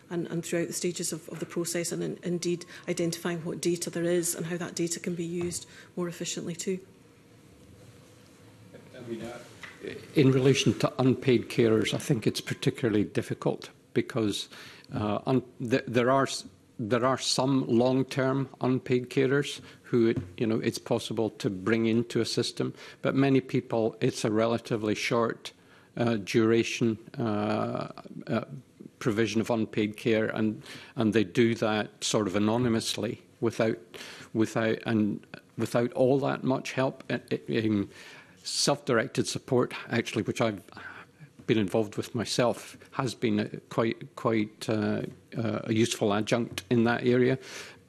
and, and throughout the stages of, of the process and in, indeed identifying what data there is and how that data can be used more efficiently too. In relation to unpaid carers, I think it's particularly difficult because uh, th there are there are some long-term unpaid carers who it, you know it's possible to bring into a system, but many people it's a relatively short uh, duration uh, uh, provision of unpaid care, and and they do that sort of anonymously without without and without all that much help. in eh, eh, um, self-directed support, actually, which I've been involved with myself, has been a, quite quite uh, uh, a useful adjunct in that area.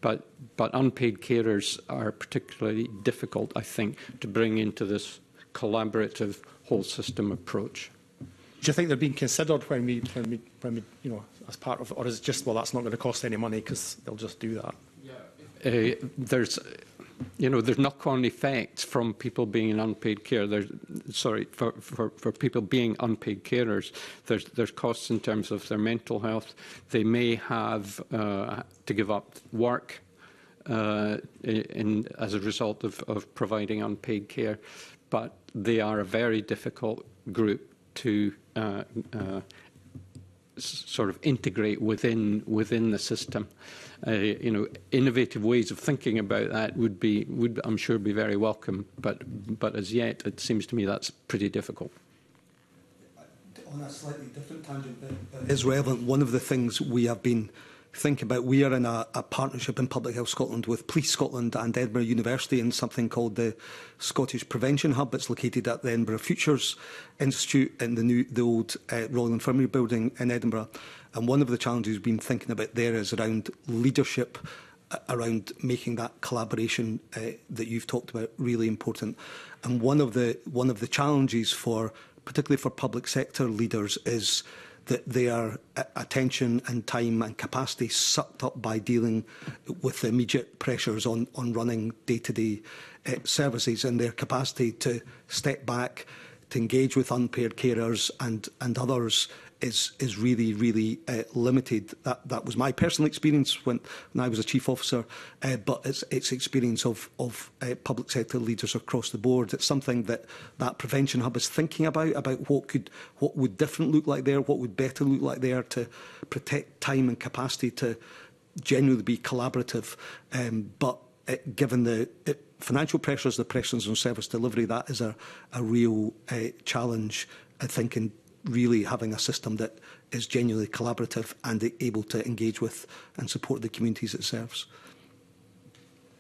But but unpaid carers are particularly difficult, I think, to bring into this collaborative whole system approach do you think they're being considered when we, when we, when we you know, as part of, or is it just, well, that's not going to cost any money because they'll just do that? Yeah. Uh, there's, you know, there's knock-on effects from people being in unpaid care. There's, sorry, for, for, for people being unpaid carers, there's, there's costs in terms of their mental health. They may have uh, to give up work uh, in, as a result of, of providing unpaid care, but they are a very difficult group to uh, uh, sort of integrate within within the system. Uh, you know, innovative ways of thinking about that would be would I'm sure be very welcome. But but as yet, it seems to me that's pretty difficult. On a slightly different tangent, but, is relevant. One of the things we have been think about we are in a, a partnership in Public Health Scotland with Police Scotland and Edinburgh University in something called the Scottish Prevention Hub. It's located at the Edinburgh Futures Institute in the new the old uh, Royal Infirmary building in Edinburgh. And one of the challenges we've been thinking about there is around leadership uh, around making that collaboration uh, that you've talked about really important. And one of the one of the challenges for particularly for public sector leaders is that their uh, attention and time and capacity sucked up by dealing with the immediate pressures on, on running day-to-day -day, uh, services and their capacity to step back, to engage with unpaired carers and, and others is is really really uh, limited. That that was my personal experience when, when I was a chief officer, uh, but it's it's experience of of uh, public sector leaders across the board. It's something that that prevention hub is thinking about about what could what would different look like there, what would better look like there to protect time and capacity to genuinely be collaborative. Um, but it, uh, given the it, uh, financial pressures, the pressures on service delivery, that is a, a real uh, challenge, I uh, think, in really having a system that is genuinely collaborative and able to engage with and support the communities it serves.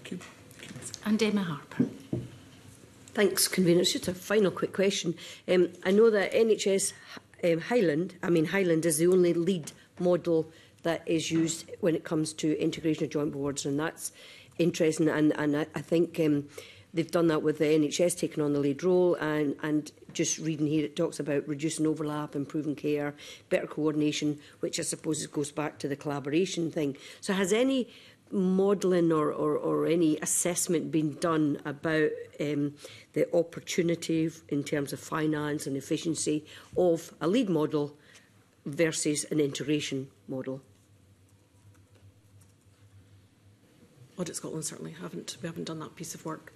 Okay. And Emma Harper. Thanks, Convener. It's just a final quick question. Um, I know that NHS um, Highland, I mean Highland, is the only lead model that is used when it comes to integration of joint boards, and that's interesting. And, and I, I think um, they've done that with the NHS taking on the lead role, and, and just reading here, it talks about reducing overlap, improving care, better coordination, which I suppose goes back to the collaboration thing. So has any modelling or, or, or any assessment been done about um, the opportunity in terms of finance and efficiency of a lead model versus an integration model? Audit Scotland certainly haven't. We haven't done that piece of work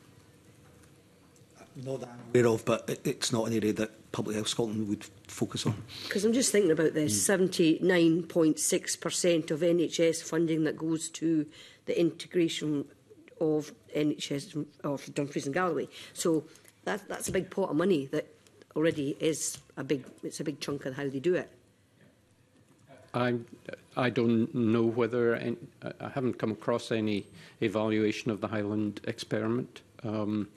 not that I'm aware of, but it, it's not an area that Public Health Scotland would focus on. Because I'm just thinking about this, mm. 79.6% of NHS funding that goes to the integration of NHS of Dumfries and Galloway. So that, that's a big pot of money that already is a big, it's a big chunk of how they do it. I, I don't know whether, any, I haven't come across any evaluation of the Highland experiment. Um,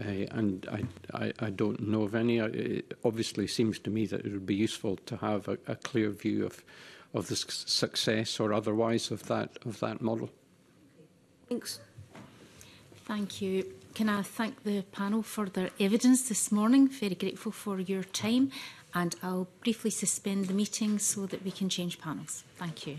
Uh, and I, I, I don't know of any. Uh, it obviously seems to me that it would be useful to have a, a clear view of, of the success or otherwise of that, of that model. Thanks. Thank you. Can I thank the panel for their evidence this morning? Very grateful for your time. And I'll briefly suspend the meeting so that we can change panels. Thank you.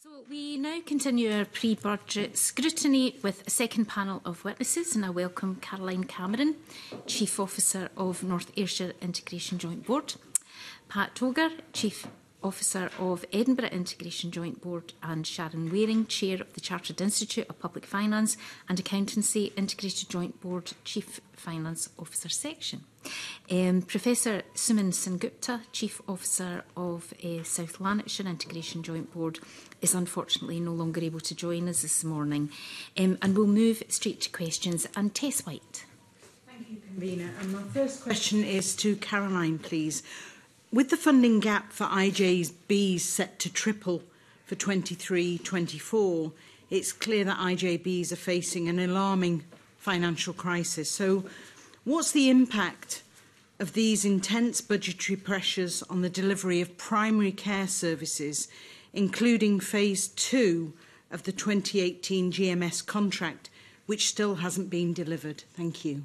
So we now continue our pre-budget scrutiny with a second panel of witnesses and I welcome Caroline Cameron, Chief Officer of North Ayrshire Integration Joint Board, Pat Toger, Chief Officer of Edinburgh Integration Joint Board and Sharon Waring, Chair of the Chartered Institute of Public Finance and Accountancy Integrated Joint Board Chief Finance Officer Section. Um, Professor Suman Singupta, Chief Officer of uh, South Lanarkshire Integration Joint Board is unfortunately no longer able to join us this morning. Um, and we'll move straight to questions. And Tess White. Thank you, Convener. And my first question is to Caroline, please. With the funding gap for IJBs set to triple for 23-24, it's clear that IJBs are facing an alarming financial crisis. So what's the impact of these intense budgetary pressures on the delivery of primary care services including phase two of the 2018 GMS contract, which still hasn't been delivered. Thank you.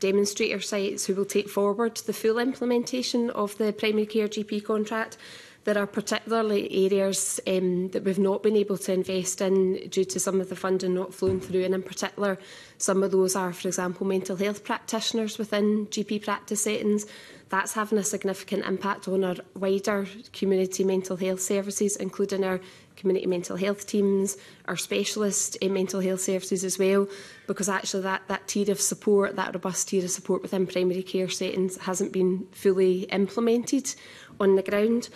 demonstrator sites who will take forward the full implementation of the primary care GP contract. There are particularly areas um, that we've not been able to invest in due to some of the funding not flowing through and in particular some of those are for example mental health practitioners within GP practice settings that's having a significant impact on our wider community mental health services, including our community mental health teams, our specialist in mental health services as well, because actually that, that tier of support, that robust tier of support within primary care settings hasn't been fully implemented on the ground.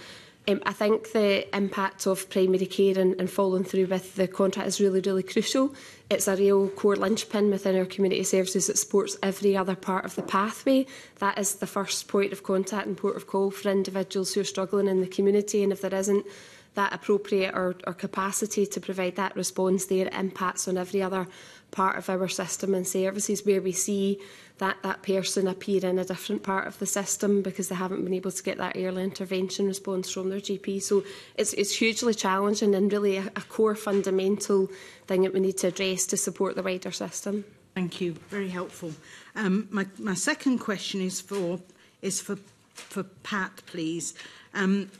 Um, I think the impact of primary care and, and following through with the contract is really, really crucial It's a real core linchpin within our community services that supports every other part of the pathway. That is the first point of contact and port of call for individuals who are struggling in the community. And if there isn't that appropriate or, or capacity to provide that response there, it impacts on every other part of our system and services where we see that that person appear in a different part of the system because they haven't been able to get that early intervention response from their GP. So it's, it's hugely challenging and really a, a core fundamental thing that we need to address to support the wider system. Thank you. Very helpful. Um, my, my second question is for is for for Pat, please. Um,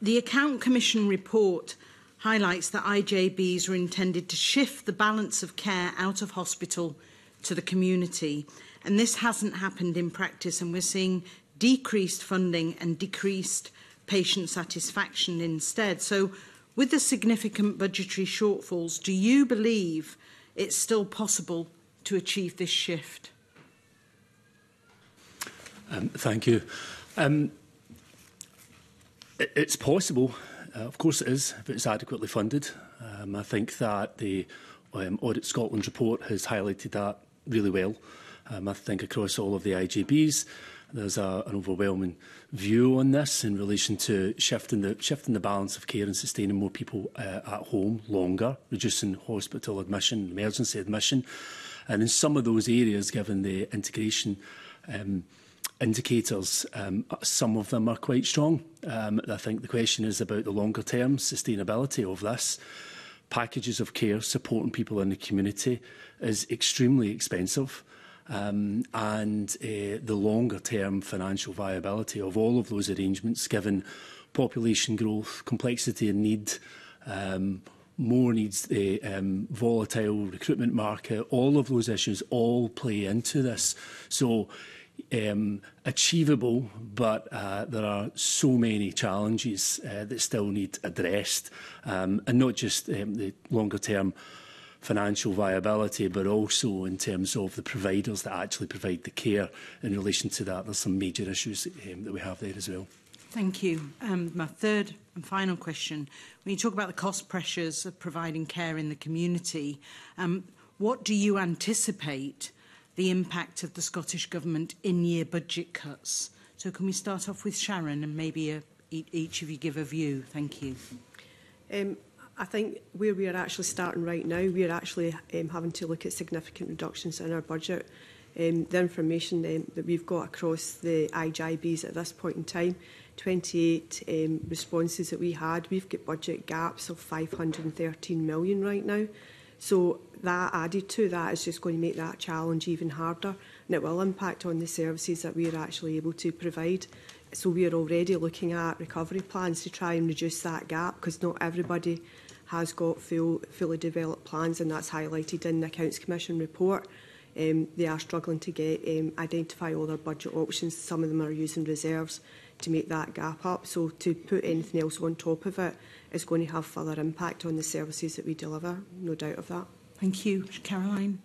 the Account Commission report highlights that IJBs are intended to shift the balance of care out of hospital – to the community. And this hasn't happened in practice, and we're seeing decreased funding and decreased patient satisfaction instead. So, with the significant budgetary shortfalls, do you believe it's still possible to achieve this shift? Um, thank you. Um, it's possible, uh, of course it is, if it's adequately funded. Um, I think that the um, Audit Scotland report has highlighted that really well. Um, I think across all of the IGBs, there's a, an overwhelming view on this in relation to shifting the shifting the balance of care and sustaining more people uh, at home longer, reducing hospital admission, emergency admission, and in some of those areas, given the integration. Um, indicators, um, some of them are quite strong. Um, I think the question is about the longer term sustainability of this packages of care supporting people in the community is extremely expensive. Um, and uh, the longer term financial viability of all of those arrangements, given population growth, complexity and need, um, more needs, the eh, um, volatile recruitment market, all of those issues all play into this. So um, achievable, but uh, there are so many challenges uh, that still need addressed, um, and not just um, the longer term financial viability, but also in terms of the providers that actually provide the care. In relation to that, there's some major issues um, that we have there as well. Thank you. Um, my third and final question. When you talk about the cost pressures of providing care in the community, um, what do you anticipate the impact of the Scottish Government in-year budget cuts. So can we start off with Sharon and maybe a, uh, e-, each of you give a view? Thank you. Um, I think where we are actually starting right now, we are actually um, having to look at significant reductions in our budget. Um, the information um, that we've got across the IGIBs at this point in time, 28 um, responses that we had, we've got budget gaps of 513 million right now. So that added to that is just going to make that challenge even harder and it will impact on the services that we are actually able to provide. So we are already looking at recovery plans to try and reduce that gap because not everybody has got full, fully developed plans and that's highlighted in the Accounts Commission report. Um, they are struggling to get um, identify all their budget options. Some of them are using reserves to make that gap up. So to put anything else on top of it is going to have further impact on the services that we deliver, no doubt of that. Thank you. Caroline?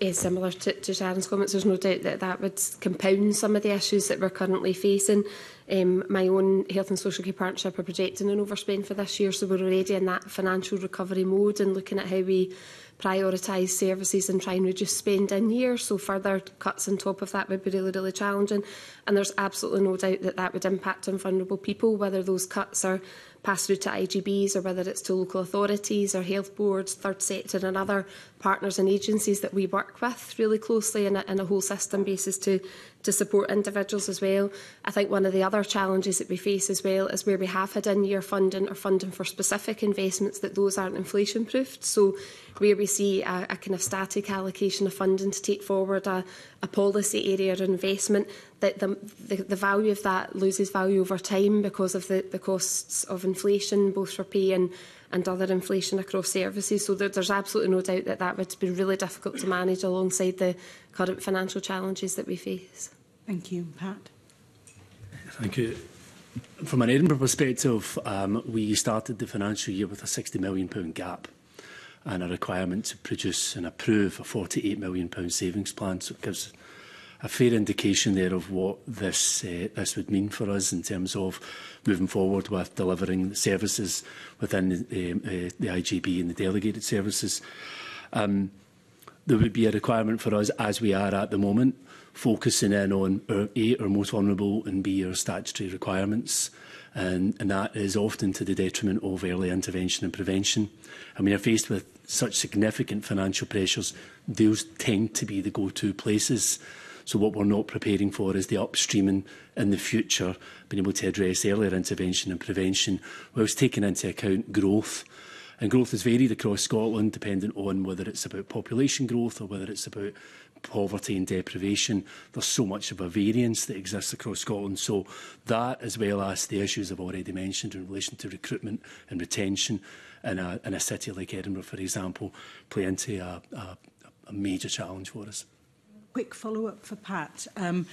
is similar to, to Sharon's comments. There's no doubt that that would compound some of the issues that we're currently facing. Um, my own Health and Social Care Partnership are projecting an overspend for this year, so we're already in that financial recovery mode and looking at how we prioritise services and try and reduce spend in year. So further cuts on top of that would be really, really challenging. And there's absolutely no doubt that that would impact on vulnerable people, whether those cuts are pass through to IGBs or whether it's to local authorities or health boards, third sector and other partners and agencies that we work with really closely in a, in a whole system basis to to support individuals as well. I think one of the other challenges that we face as well is where we have had in-year funding or funding for specific investments that those aren't inflation proofed. So where we see a, a kind of static allocation of funding to take forward a, a policy area or investment, that the, the, the value of that loses value over time because of the, the costs of inflation, both for pay and and other inflation across services. So there, there's absolutely no doubt that that would be really difficult to manage alongside the current financial challenges that we face. Thank you. Pat? Thank you. From an Edinburgh perspective, um, we started the financial year with a £60 million gap and a requirement to produce and approve a £48 million savings plan. So it gives a fair indication there of what this uh, this would mean for us in terms of moving forward with delivering services within the, uh, uh, the IGB and the delegated services. Um, there would be a requirement for us, as we are at the moment, focusing in on our, A, our most vulnerable, and B, our statutory requirements. And, and that is often to the detriment of early intervention and prevention. And we are faced with such significant financial pressures, those tend to be the go-to places So what we're not preparing for is the upstream in the future, being able to address earlier intervention and prevention, whilst taking into account growth. And growth is varied across Scotland, dependent on whether it's about population growth or whether it's about poverty and deprivation. There's so much of a variance that exists across Scotland. So that, as well as the issues I've already mentioned in relation to recruitment and retention in a, in a city like Edinburgh, for example, play into a, a, a major challenge for us quick follow-up for Pat. Um,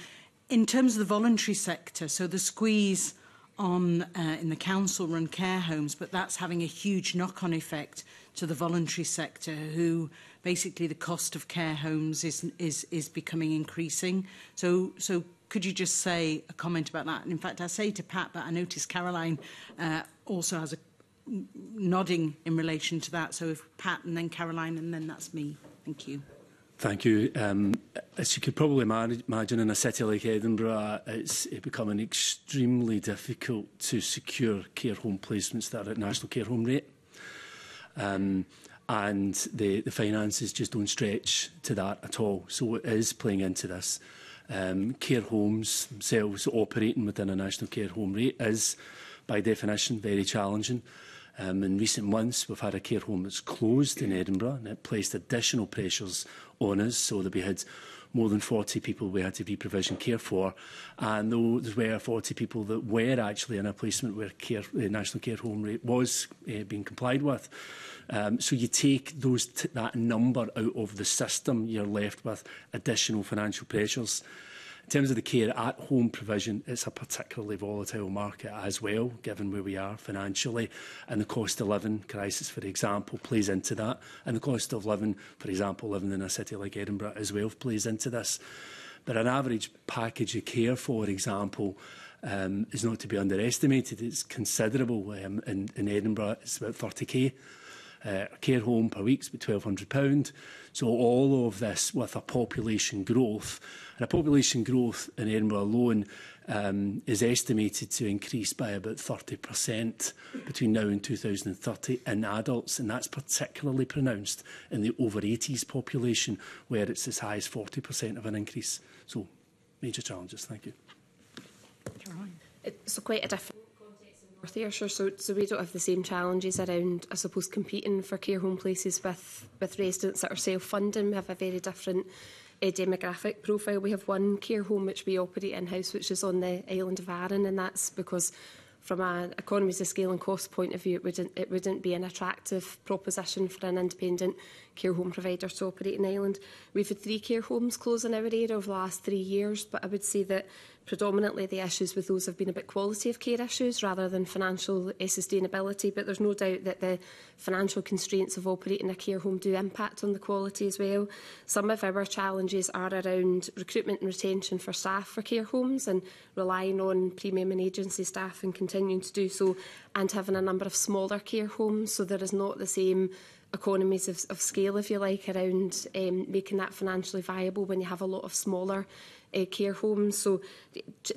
in terms of the voluntary sector, so the squeeze on uh, in the council run care homes, but that's having a huge knock on effect to the voluntary sector, who basically the cost of care homes is is is becoming increasing. So so could you just say a comment about that? And in fact, I say to Pat, but I notice Caroline uh, also has a nodding in relation to that. So if Pat and then Caroline and then that's me. Thank you. Thank you. Um, as you could probably imagine in a city like Edinburgh, uh, it's an extremely difficult to secure care home placements that are at national care home rate. Um, and the, the finances just don't stretch to that at all. So it is playing into this. Um, care homes themselves operating within a national care home rate is, by definition, very challenging. Um, in recent months, we've had a care home that's closed in Edinburgh, and it placed additional pressures on us, so that we had more than 40 people we had to be provision care for. And there were 40 people that were actually in a placement where care, the eh, national care home rate was uh, being complied with. Um, so you take those that number out of the system, you're left with additional financial pressures terms of the care at home provision, it's a particularly volatile market as well, given where we are financially. And the cost of living crisis, for example, plays into that. And the cost of living, for example, living in a city like Edinburgh as well, plays into this. But an average package of care, for example, um, is not to be underestimated. It's considerable um, in, in Edinburgh. It's about 30k. Uh, a care home per week's about £1,200. So all of this with a population growth, and a population growth in Edinburgh alone um, is estimated to increase by about 30% between now and 2030 in adults, and that's particularly pronounced in the over 80s population, where it's as high as 40% of an increase. So major challenges. Thank you. It's quite a different. North Ayrshire, so, so we don't have the same challenges around, I suppose, competing for care home places with, with residents that are self-funding. We have a very different uh, demographic profile. We have one care home which we operate in-house, which is on the island of Arran, and that's because from an economies of scale and cost point of view, it wouldn't, it wouldn't be an attractive proposition for an independent care home provider to operate in Ireland. We've had three care homes close in our area over the last three years, but I would say that predominantly the issues with those have been about quality of care issues rather than financial eh, sustainability, but there's no doubt that the financial constraints of operating a care home do impact on the quality as well. Some of our challenges are around recruitment and retention for staff for care homes and relying on premium and agency staff and continuing to do so and having a number of smaller care homes, so there is not the same economies of, of scale, if you like, around um, making that financially viable when you have a lot of smaller uh, care homes. So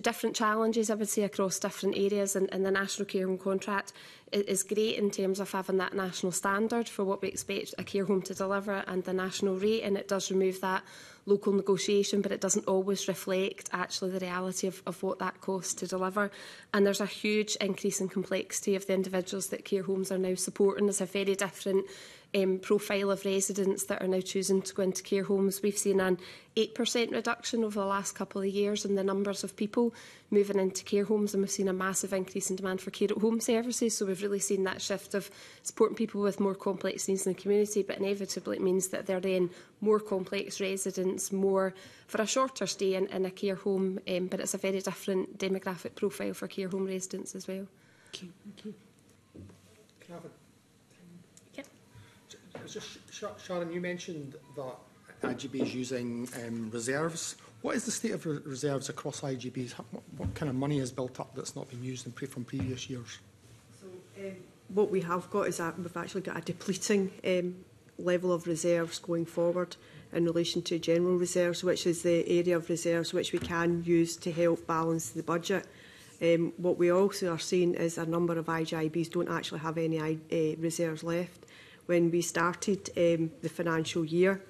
different challenges, I would say, across different areas. And, and the National Care Home Contract is, is great in terms of having that national standard for what we expect a care home to deliver and the national rate. And it does remove that local negotiation, but it doesn't always reflect actually the reality of, of what that costs to deliver. And there's a huge increase in complexity of the individuals that care homes are now supporting. as a very different um, profile of residents that are now choosing to go into care homes. We've seen an 8% reduction over the last couple of years in the numbers of people moving into care homes, and we've seen a massive increase in demand for care at home services. So we've really seen that shift of supporting people with more complex needs in the community, but inevitably it means that they're then more complex residents, more for a shorter stay in, in a care home, um, but it's a very different demographic profile for care home residents as well. Thank you. Thank you. Calvin just Sharon, you mentioned that IGB is using um, reserves. What is the state of re reserves across IGBs? What, what, kind of money is built up that's not been used in pre from previous years? So, um, what we have got is that we've actually got a depleting um, level of reserves going forward in relation to general reserves, which is the area of reserves which we can use to help balance the budget. Um, what we also are seeing is a number of IGIBs don't actually have any uh, reserves left when we started um, the financial year.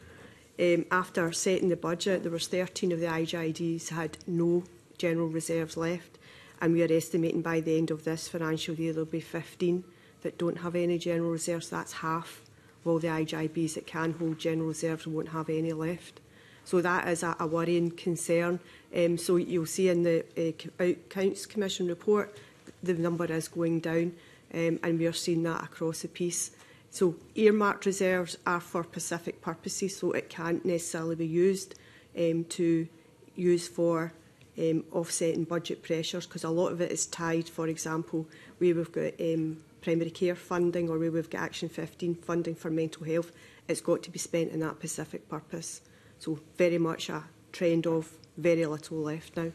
Um, after setting the budget, there was 13 of the IGIDs had no general reserves left, and we are estimating by the end of this financial year there'll be 15 that don't have any general reserves. That's half of the IGIBs that can hold general reserves won't have any left. So that is a, a worrying concern. Um, so you'll see in the uh, Accounts Commission report, the number is going down, um, and we are seeing that across the piece. So earmarked reserves are for specific purposes, so it can't necessarily be used um, to use for um, offsetting budget pressures because a lot of it is tied, for example, where we've got um, primary care funding or where we've got Action 15 funding for mental health, it's got to be spent in that specific purpose. So very much a trend of very little left now.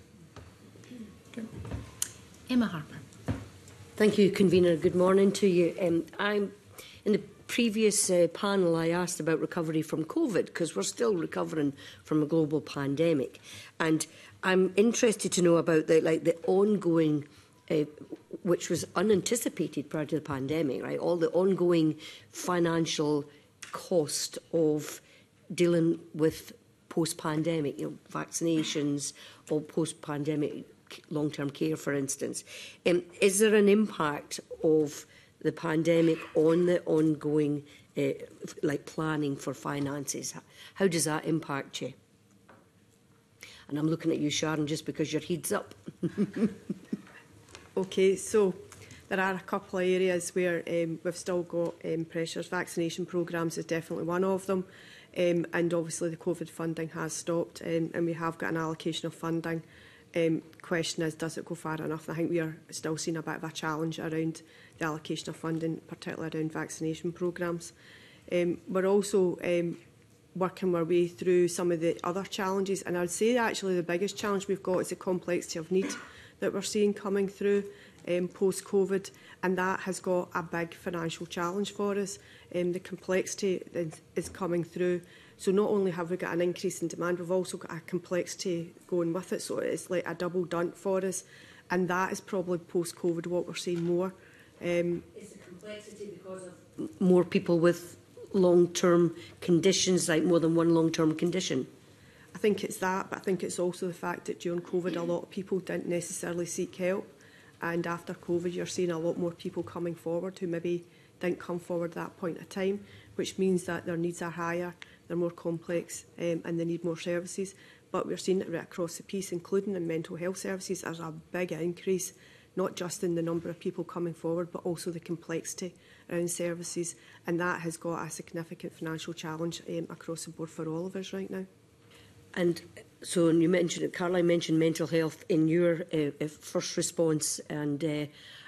Okay. Emma Harper. Thank you, Convener. Good morning to you. Um, I'm In the previous uh, panel, I asked about recovery from COVID because we're still recovering from a global pandemic, and I'm interested to know about the like the ongoing. Uh, which was unanticipated prior to the pandemic, right? All the ongoing financial cost of dealing with post-pandemic, you know, vaccinations or post-pandemic long-term care, for instance. Um, is there an impact of the pandemic on the ongoing uh, like planning for finances. How does that impact you? And I'm looking at you, Sharon, just because your head's up. okay, so there are a couple of areas where um, we've still got um, pressures. Vaccination programs is definitely one of them. Um, and obviously the COVID funding has stopped um, and we have got an allocation of funding. Um, question is, does it go far enough? I think we are still seeing a bit of a challenge around the allocation of funding, particularly around vaccination programmes. Um, we're also um, working our way through some of the other challenges, and I'd say actually the biggest challenge we've got is the complexity of need that we're seeing coming through um, post-COVID, and that has got a big financial challenge for us. Um, the complexity that is coming through. So not only have we got an increase in demand, we've also got a complexity going with it. So it's like a double dunk for us. And that is probably post-COVID what we're seeing more. Um, Is the complexity because of more people with long-term conditions, like more than one long-term condition? I think it's that, but I think it's also the fact that during COVID, a lot of people didn't necessarily seek help. And after COVID, you're seeing a lot more people coming forward who maybe didn't come forward at that point of time, which means that their needs are higher, they're more complex, um, and they need more services. But we're seeing it right across the piece, including in mental health services, as a big increase not just in the number of people coming forward, but also the complexity around services. And that has got a significant financial challenge um, across the board for all of us right now. And so you mentioned, Caroline mentioned mental health in your uh, uh, first response, and uh,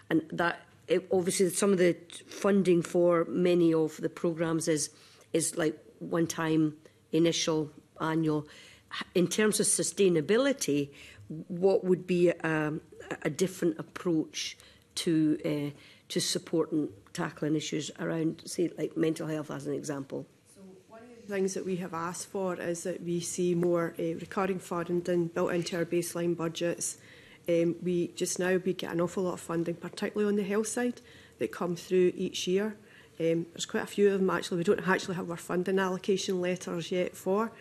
and that it, obviously some of the funding for many of the programs is is like one time initial annual. In terms of sustainability, what would be um, a different approach to uh, to supporting tackling issues around, say, like mental health as an example? things that we have asked for is that we see more uh, recurring funding built into our baseline budgets. Um, we just now we get an awful lot of funding, particularly on the health side, that come through each year. Um, there's quite a few of them actually. We don't actually have our funding allocation letters yet for.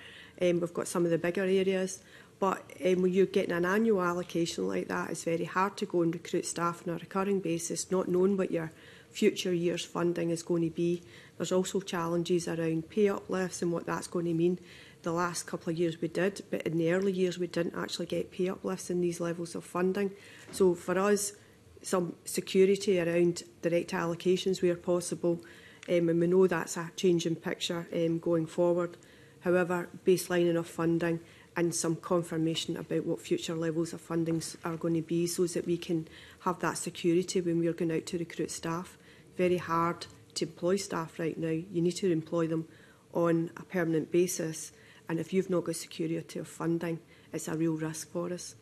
Um, we've got some of the bigger areas. But um, when you're getting an annual allocation like that, it's very hard to go and recruit staff on a recurring basis, not knowing what your future year's funding is going to be. There's also challenges around pay uplifts and what that's going to mean. The last couple of years we did, but in the early years we didn't actually get pay uplifts in these levels of funding. So for us, some security around direct allocations where possible, um, and we know that's a changing picture um, going forward. However, baselining of funding and some confirmation about what future levels of funding are going to be so that we can have that security when we're going out to recruit staff. Very hard to employ staff right now. You need to employ them on a permanent basis. And if you've not got security of funding, it's a real risk for us.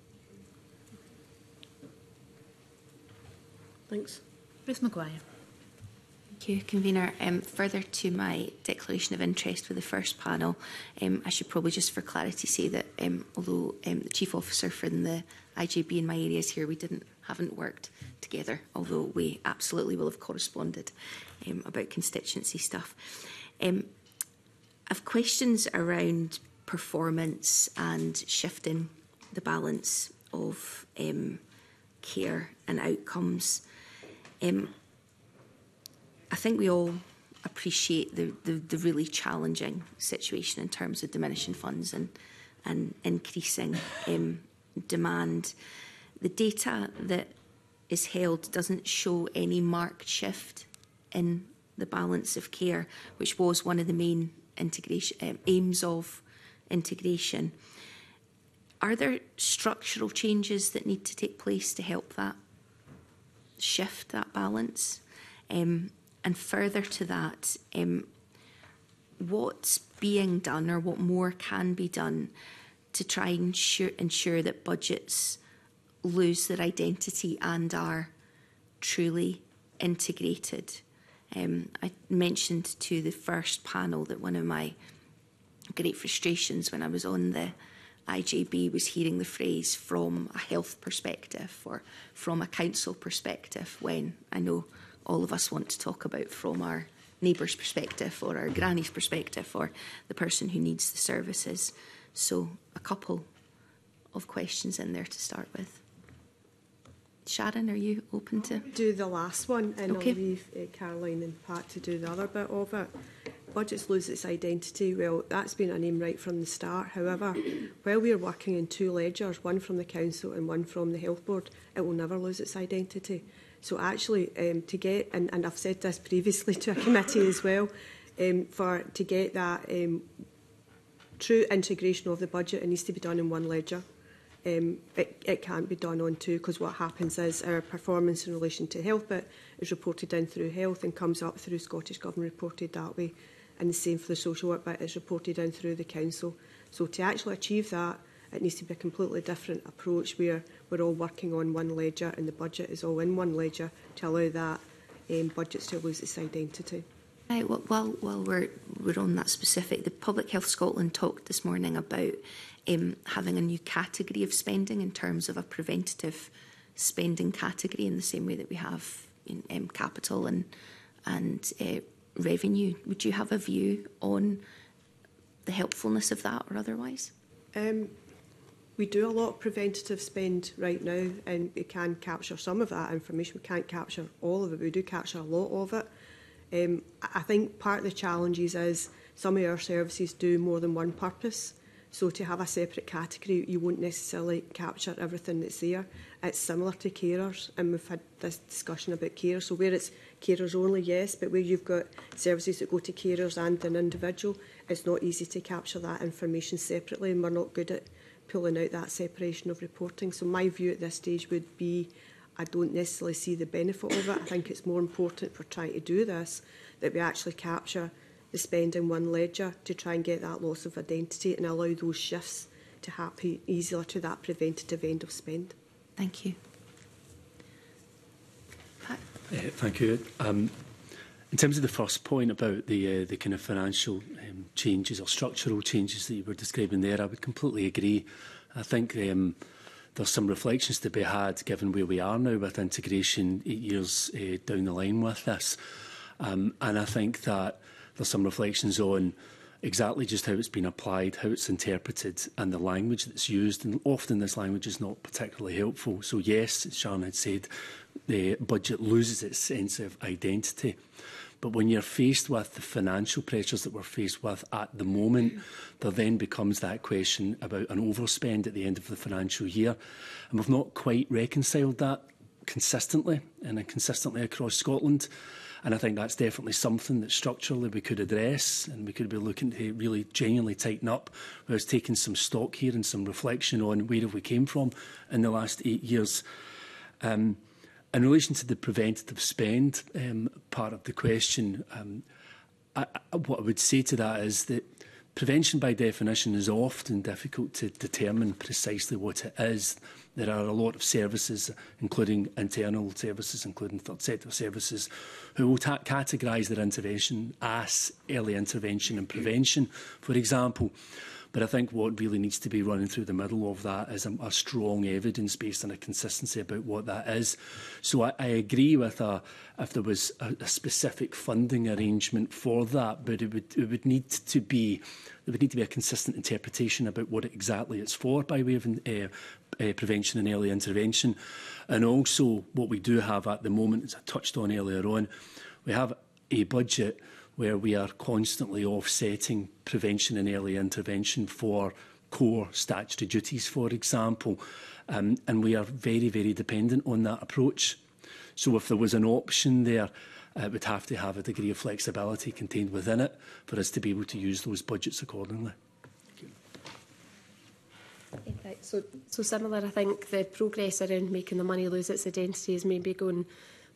Thanks. Bruce McGuire. Thank you, Convener. Um, further to my declaration of interest with the first panel, um, I should probably just for clarity say that um, although um, the Chief Officer from the IJB in my area is here, we didn't haven't worked together, although we absolutely will have corresponded um, about constituency stuff. Um, I've questions around performance and shifting the balance of um, care and outcomes. Um, I think we all appreciate the, the, the really challenging situation in terms of diminishing funds and, and increasing um, demand. The data that is held doesn't show any marked shift in the balance of care, which was one of the main integration um, aims of integration. Are there structural changes that need to take place to help that shift that balance? Um, And further to that, um, what's being done or what more can be done to try and ensure, ensure that budgets lose their identity and are truly integrated. Um, I mentioned to the first panel that one of my great frustrations when I was on the IJB was hearing the phrase from a health perspective or from a council perspective when I know all of us want to talk about from our neighbour's perspective or our granny's perspective or the person who needs the services. So, a couple of questions in there to start with. Sharon, are you open to? Do the last one and okay. I'll leave uh, Caroline and Pat to do the other bit of it. Budgets lose its identity. Well, that's been a name right from the start. However, while we are working in two ledgers, one from the council and one from the health board, it will never lose its identity. So actually, um, to get, and, and I've said this previously to a committee as well, um, for to get that um, true integration of the budget, it needs to be done in one ledger. Um, it, it can't be done on two because what happens is our performance in relation to health but is reported in through health and comes up through Scottish Government reported that way. And the same for the social work bit is reported in through the council. So to actually achieve that, It needs to be a completely different approach where we're all working on one ledger and the budget is all in one ledger to allow that um, budget to lose its identity. Right, well, while, while we're, we're on that specific, the Public Health Scotland talked this morning about um, having a new category of spending in terms of a preventative spending category in the same way that we have in um, capital and and uh, revenue. Would you have a view on the helpfulness of that or otherwise? Um, We do a lot of preventative spend right now, and we can capture some of that information. We can't capture all of it, but we do capture a lot of it. Um, I think part of the challenges is some of our services do more than one purpose. So to have a separate category, you won't necessarily capture everything that's there. It's similar to carers, and we've had this discussion about carers. So where it's carers only, yes, but where you've got services that go to carers and an individual, it's not easy to capture that information separately, and we're not good at pulling out that separation of reporting. So my view at this stage would be I don't necessarily see the benefit of it. I think it's more important for trying to do this that we actually capture the spend in one ledger to try and get that loss of identity and allow those shifts to happen easier to that preventative end of spend. Thank you. Pat? Yeah, uh, thank you. Um, In terms of the first point about the uh, the kind of financial um, changes or structural changes that you were describing there, I would completely agree. I think um, there's some reflections to be had given where we are now with integration eight years uh, down the line with this. Um, and I think that there's some reflections on exactly just how it's been applied, how it's interpreted, and the language that's used. And often this language is not particularly helpful. So, yes, as Sharon had said, the budget loses its sense of identity. But when you're faced with the financial pressures that we're faced with at the moment, there then becomes that question about an overspend at the end of the financial year. And we've not quite reconciled that consistently and consistently across Scotland. And I think that's definitely something that structurally we could address and we could be looking to really genuinely tighten up. was taking some stock here and some reflection on where have we came from in the last eight years. Um, In relation to the preventative spend um, part of the question, um, I, I, what I would say to that is that prevention by definition is often difficult to determine precisely what it is. There are a lot of services, including internal services, including third sector services, who will categorise their intervention as early intervention and prevention, for example. But I think what really needs to be running through the middle of that is a, a strong evidence based and a consistency about what that is. So I, I agree with a, if there was a, a specific funding arrangement for that, but it would, it would need to be there would need to be a consistent interpretation about what exactly it's for by way of uh, uh, prevention and early intervention. And also what we do have at the moment, as I touched on earlier on, we have a budget where we are constantly offsetting prevention and early intervention for core statutory duties, for example. Um, and we are very, very dependent on that approach. So if there was an option there, uh, it would have to have a degree of flexibility contained within it for us to be able to use those budgets accordingly. So, so similar, I think the progress around making the money lose its identity is maybe going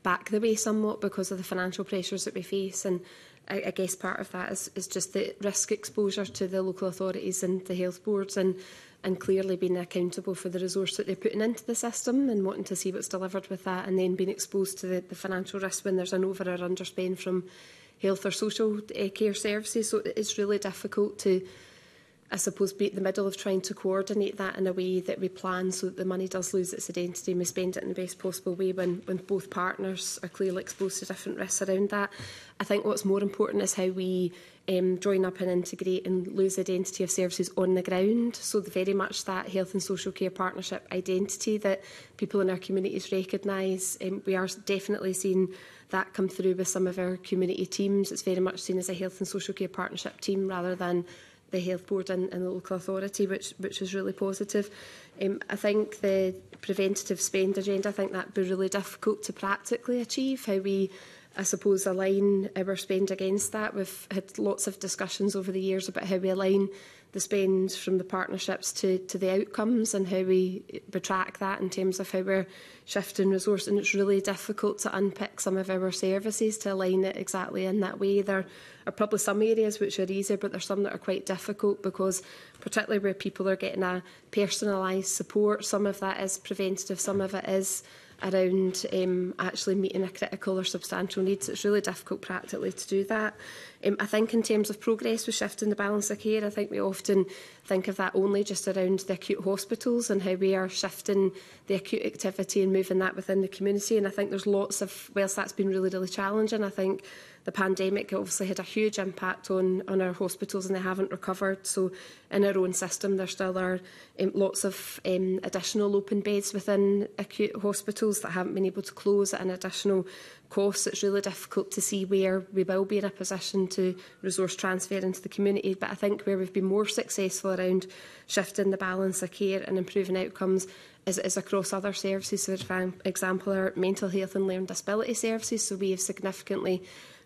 back the way somewhat because of the financial pressures that we face. And I, I guess part of that is, is just the risk exposure to the local authorities and the health boards and and clearly being accountable for the resource that they're putting into the system and wanting to see what's delivered with that and then being exposed to the, the financial risk when there's an over or underspend from health or social uh, care services. So it's really difficult to I suppose, be at the middle of trying to coordinate that in a way that we plan so that the money does lose its identity and we spend it in the best possible way when, when both partners are clearly exposed to different risks around that. I think what's more important is how we um, join up and integrate and lose identity of services on the ground. So the very much that health and social care partnership identity that people in our communities recognise. Um, we are definitely seeing that come through with some of our community teams. It's very much seen as a health and social care partnership team rather than the health board and, and the local authority, which which was really positive. Um, I think the preventative spend agenda, I think that would be really difficult to practically achieve. How we I suppose, align our spend against that. We've had lots of discussions over the years about how we align the spend from the partnerships to, to the outcomes and how we track that in terms of how we're shifting resource. And it's really difficult to unpick some of our services to align it exactly in that way. There are probably some areas which are easier, but there's some that are quite difficult because particularly where people are getting a personalised support, some of that is preventative, some of it is around um, actually meeting a critical or substantial need. So it's really difficult practically to do that. Um, I think in terms of progress with shifting the balance of care, I think we often think of that only just around the acute hospitals and how we are shifting the acute activity and moving that within the community. And I think there's lots of, whilst that's been really, really challenging, I think the pandemic obviously had a huge impact on, on our hospitals and they haven't recovered. So in our own system, there still are um, lots of um, additional open beds within acute hospitals that haven't been able to close at an additional cost. It's really difficult to see where we will be in a position to resource transfer into the community. But I think where we've been more successful around shifting the balance of care and improving outcomes is, is across other services. So for example, our mental health and learning disability services. So we have significantly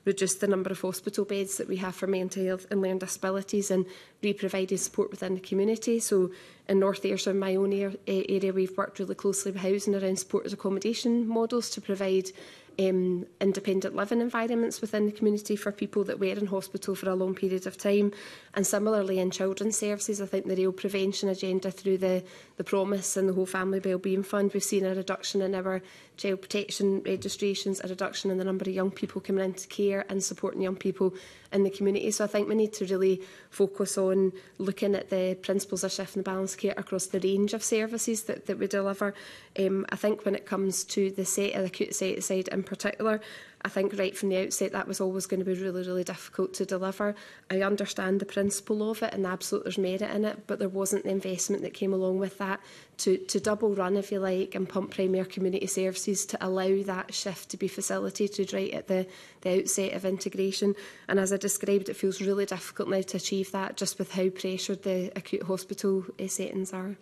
reduce the number of hospital beds that we have for mental health and learning disabilities and re-providing support within the community. So in North Ayrshire, my own area, we've worked really closely with housing around supported accommodation models to provide um, independent living environments within the community for people that were in hospital for a long period of time. And similarly in children's services, I think the real prevention agenda through the, the promise and the whole family wellbeing fund, we've seen a reduction in our child protection registrations, a reduction in the number of young people coming into care and supporting young people in the community. So I think we need to really focus on looking at the principles of shift the balance care across the range of services that, that we deliver. Um, I think when it comes to the set of the acute side in particular, I think right from the outset that was always going to be really, really difficult to deliver. I understand the principle of it and absolute there's merit in it, but there wasn't the investment that came along with that to, to double run, if you like, and pump Premier Community Services to allow that shift to be facilitated right at the, the outset of integration. And as I described, it feels really difficult now to achieve that just with how pressured the acute hospital eh, settings are.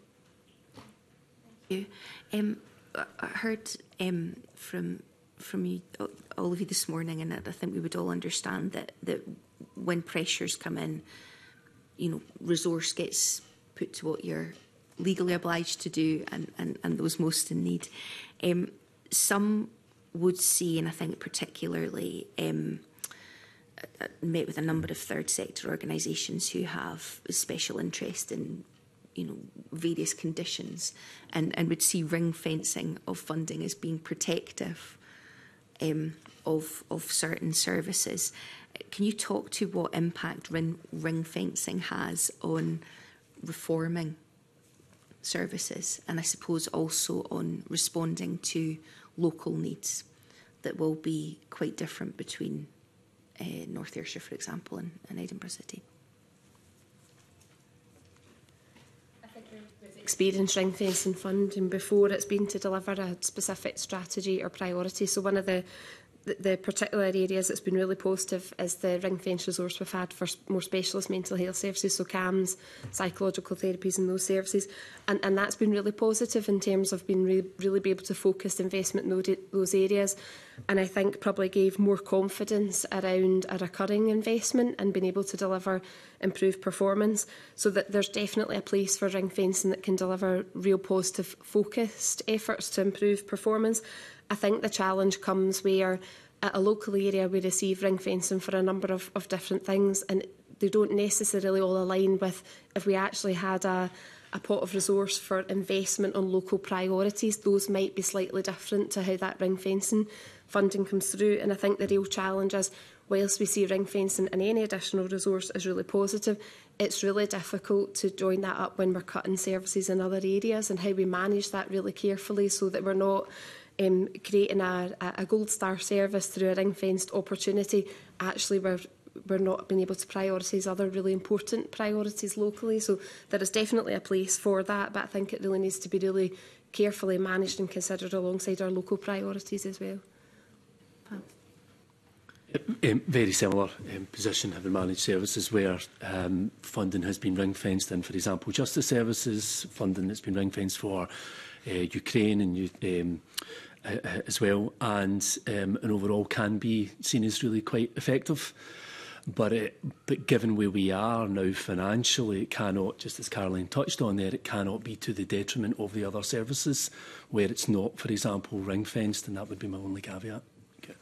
Thank you. Um, I heard um, from from you, all of you this morning, and I think we would all understand that that when pressures come in, you know, resource gets put to what you're legally obliged to do, and and, and those most in need. Um, some would see, and I think particularly. Um, I uh, met with a number of third sector organisations who have special interest in you know various conditions and, and would see ring fencing of funding as being protective um, of, of certain services. Can you talk to what impact ring, ring fencing has on reforming services and I suppose also on responding to local needs that will be quite different between uh, North Ayrshire, for example, and, and Edinburgh City? experience ring fencing fund and before it's been to deliver a specific strategy or priority. So one of the, the particular areas that's been really positive is the ring fence resource we've had for more specialist mental health services, so CAMS, psychological therapies and those services. And, and that's been really positive in terms of being really, really be able to focus investment in those areas. And I think probably gave more confidence around a recurring investment and being able to deliver improved performance. So that there's definitely a place for ring fencing that can deliver real positive focused efforts to improve performance. I think the challenge comes where at uh, a local area we receive ring fencing for a number of, of different things and they don't necessarily all align with if we actually had a, a pot of resource for investment on local priorities, those might be slightly different to how that ring fencing funding comes through. And I think the real challenge is whilst we see ring fencing and any additional resource is really positive, it's really difficult to join that up when we're cutting services in other areas and how we manage that really carefully so that we're not um, creating a, a gold star service through a ring-fenced opportunity, actually we're we're not being able to prioritise other really important priorities locally. So there is definitely a place for that, but I think it really needs to be really carefully managed and considered alongside our local priorities as well. Um, um, very similar um, position having managed services where um, funding has been ring-fenced and for example justice services funding that's been ring-fenced for uh, Ukraine and um, Uh, as well, and um, an overall can be seen as really quite effective. But it, uh, but given where we are now financially, it cannot, just as Caroline touched on there, it cannot be to the detriment of the other services where it's not, for example, ring fenced, and that would be my only caveat. Okay.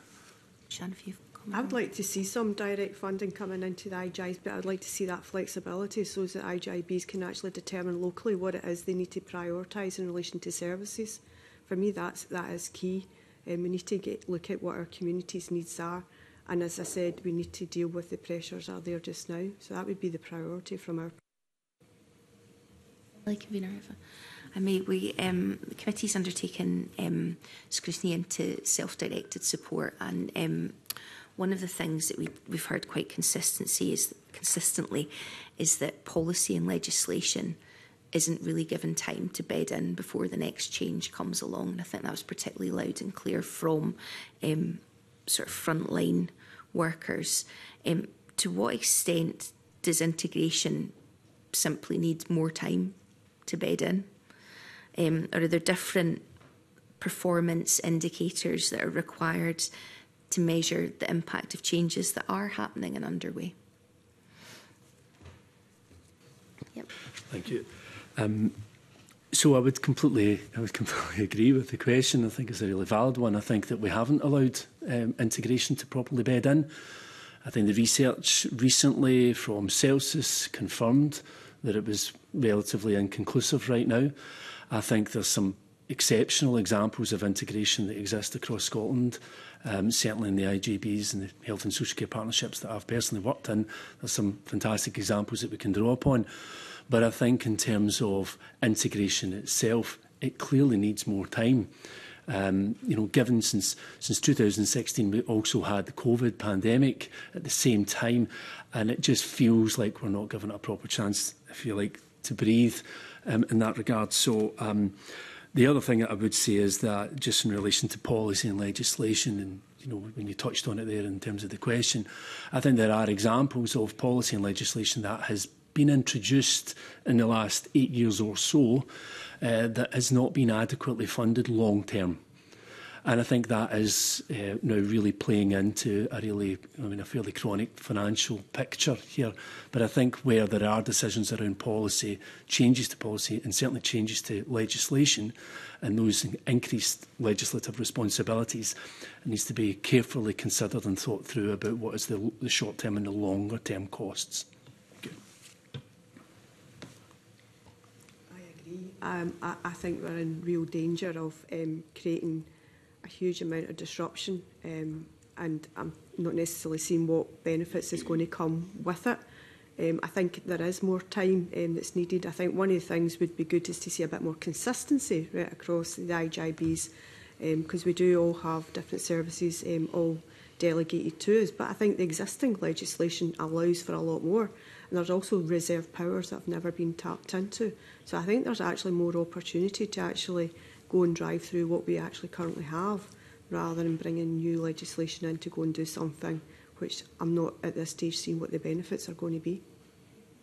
I would like to see some direct funding coming into the IGIs, but I'd like to see that flexibility so that IGIBs can actually determine locally what it is they need to prioritise in relation to services for me, that's, that is key. Um, we need to get, look at what our community's needs are. And as I said, we need to deal with the pressures are there just now. So that would be the priority from our like Convener Eva. I mean, we um, the committee's undertaken um, scrutiny into self-directed support, and um, one of the things that we we've heard quite consistency is consistently is that policy and legislation isn't really given time to bed in before the next change comes along. And I think that was particularly loud and clear from um, sort of frontline workers. Um, to what extent does integration simply need more time to bed in? Um, or are there different performance indicators that are required to measure the impact of changes that are happening and underway? Yep. Thank you. Um, so I would completely, I would completely agree with the question. I think it's a really valid one. I think that we haven't allowed um, integration to properly bed in. I think the research recently from Celsius confirmed that it was relatively inconclusive right now. I think there's some exceptional examples of integration that exist across Scotland, um, certainly in the IGBs and the health and social care partnerships that I've personally worked in. There's some fantastic examples that we can draw upon. But I think in terms of integration itself, it clearly needs more time. Um, you know, given since since 2016 we also had the COVID pandemic at the same time, and it just feels like we're not given a proper chance, if you like, to breathe um, in that regard. So. Um, the other thing that I would say is that just in relation to policy and legislation and you know, when you touched on it there in terms of the question, I think there are examples of policy and legislation that has been introduced in the last eight years or so uh, that has not been adequately funded long term. And I think that is uh, now really playing into a really, I mean, a fairly chronic financial picture here. But I think where there are decisions around policy, changes to policy, and certainly changes to legislation, and those increased legislative responsibilities, it needs to be carefully considered and thought through about what is the, the short term and the longer term costs. um, I, I think we're in real danger of um, creating a huge amount of disruption um, and I'm not necessarily seeing what benefits is going to come with it. Um, I think there is more time um, that's needed. I think one of the things would be good is to see a bit more consistency right across the IGIBs because um, we do all have different services um, all delegated to us. But I think the existing legislation allows for a lot more there's also reserve powers that have never been tapped into. So I think there's actually more opportunity to actually go and drive through what we actually currently have rather than bringing new legislation in to go and do something which I'm not at this stage seeing what the benefits are going to be.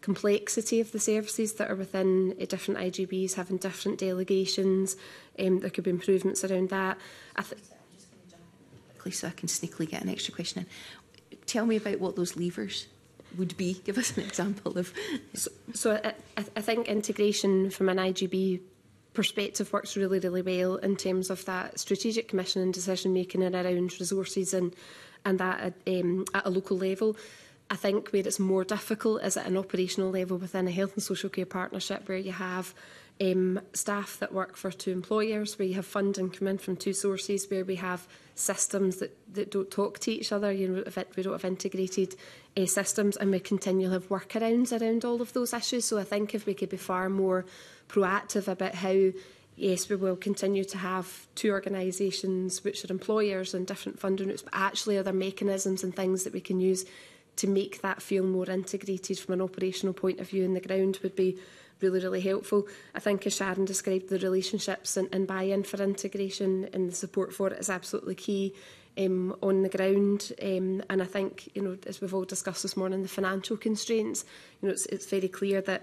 complexity of the services that are within uh, different IGBs, having different delegations, um, there could be improvements around that. I th so I can sneakily get an extra question in. Tell me about what those levers would be? Give us an example of... So, so I, I think integration from an IGB perspective works really, really well in terms of that strategic commission and decision making and around resources and and that at, um, at a local level. I think where it's more difficult is at an operational level within a health and social care partnership where you have um, staff that work for two employers, where you have funding come in from two sources, where we have systems that, that don't talk to each other, you know, we don't have integrated uh, systems and we continue to have workarounds around all of those issues. So I think if we could be far more proactive about how yes, we will continue to have two organisations which are employers and different funding routes, but actually other mechanisms and things that we can use to make that feel more integrated from an operational point of view in the ground would be really, really helpful. I think as Sharon described, the relationships and, and buy-in for integration and the support for it is absolutely key um, on the ground. Um, and I think, you know, as we've all discussed this morning, the financial constraints, you know, it's, it's very clear that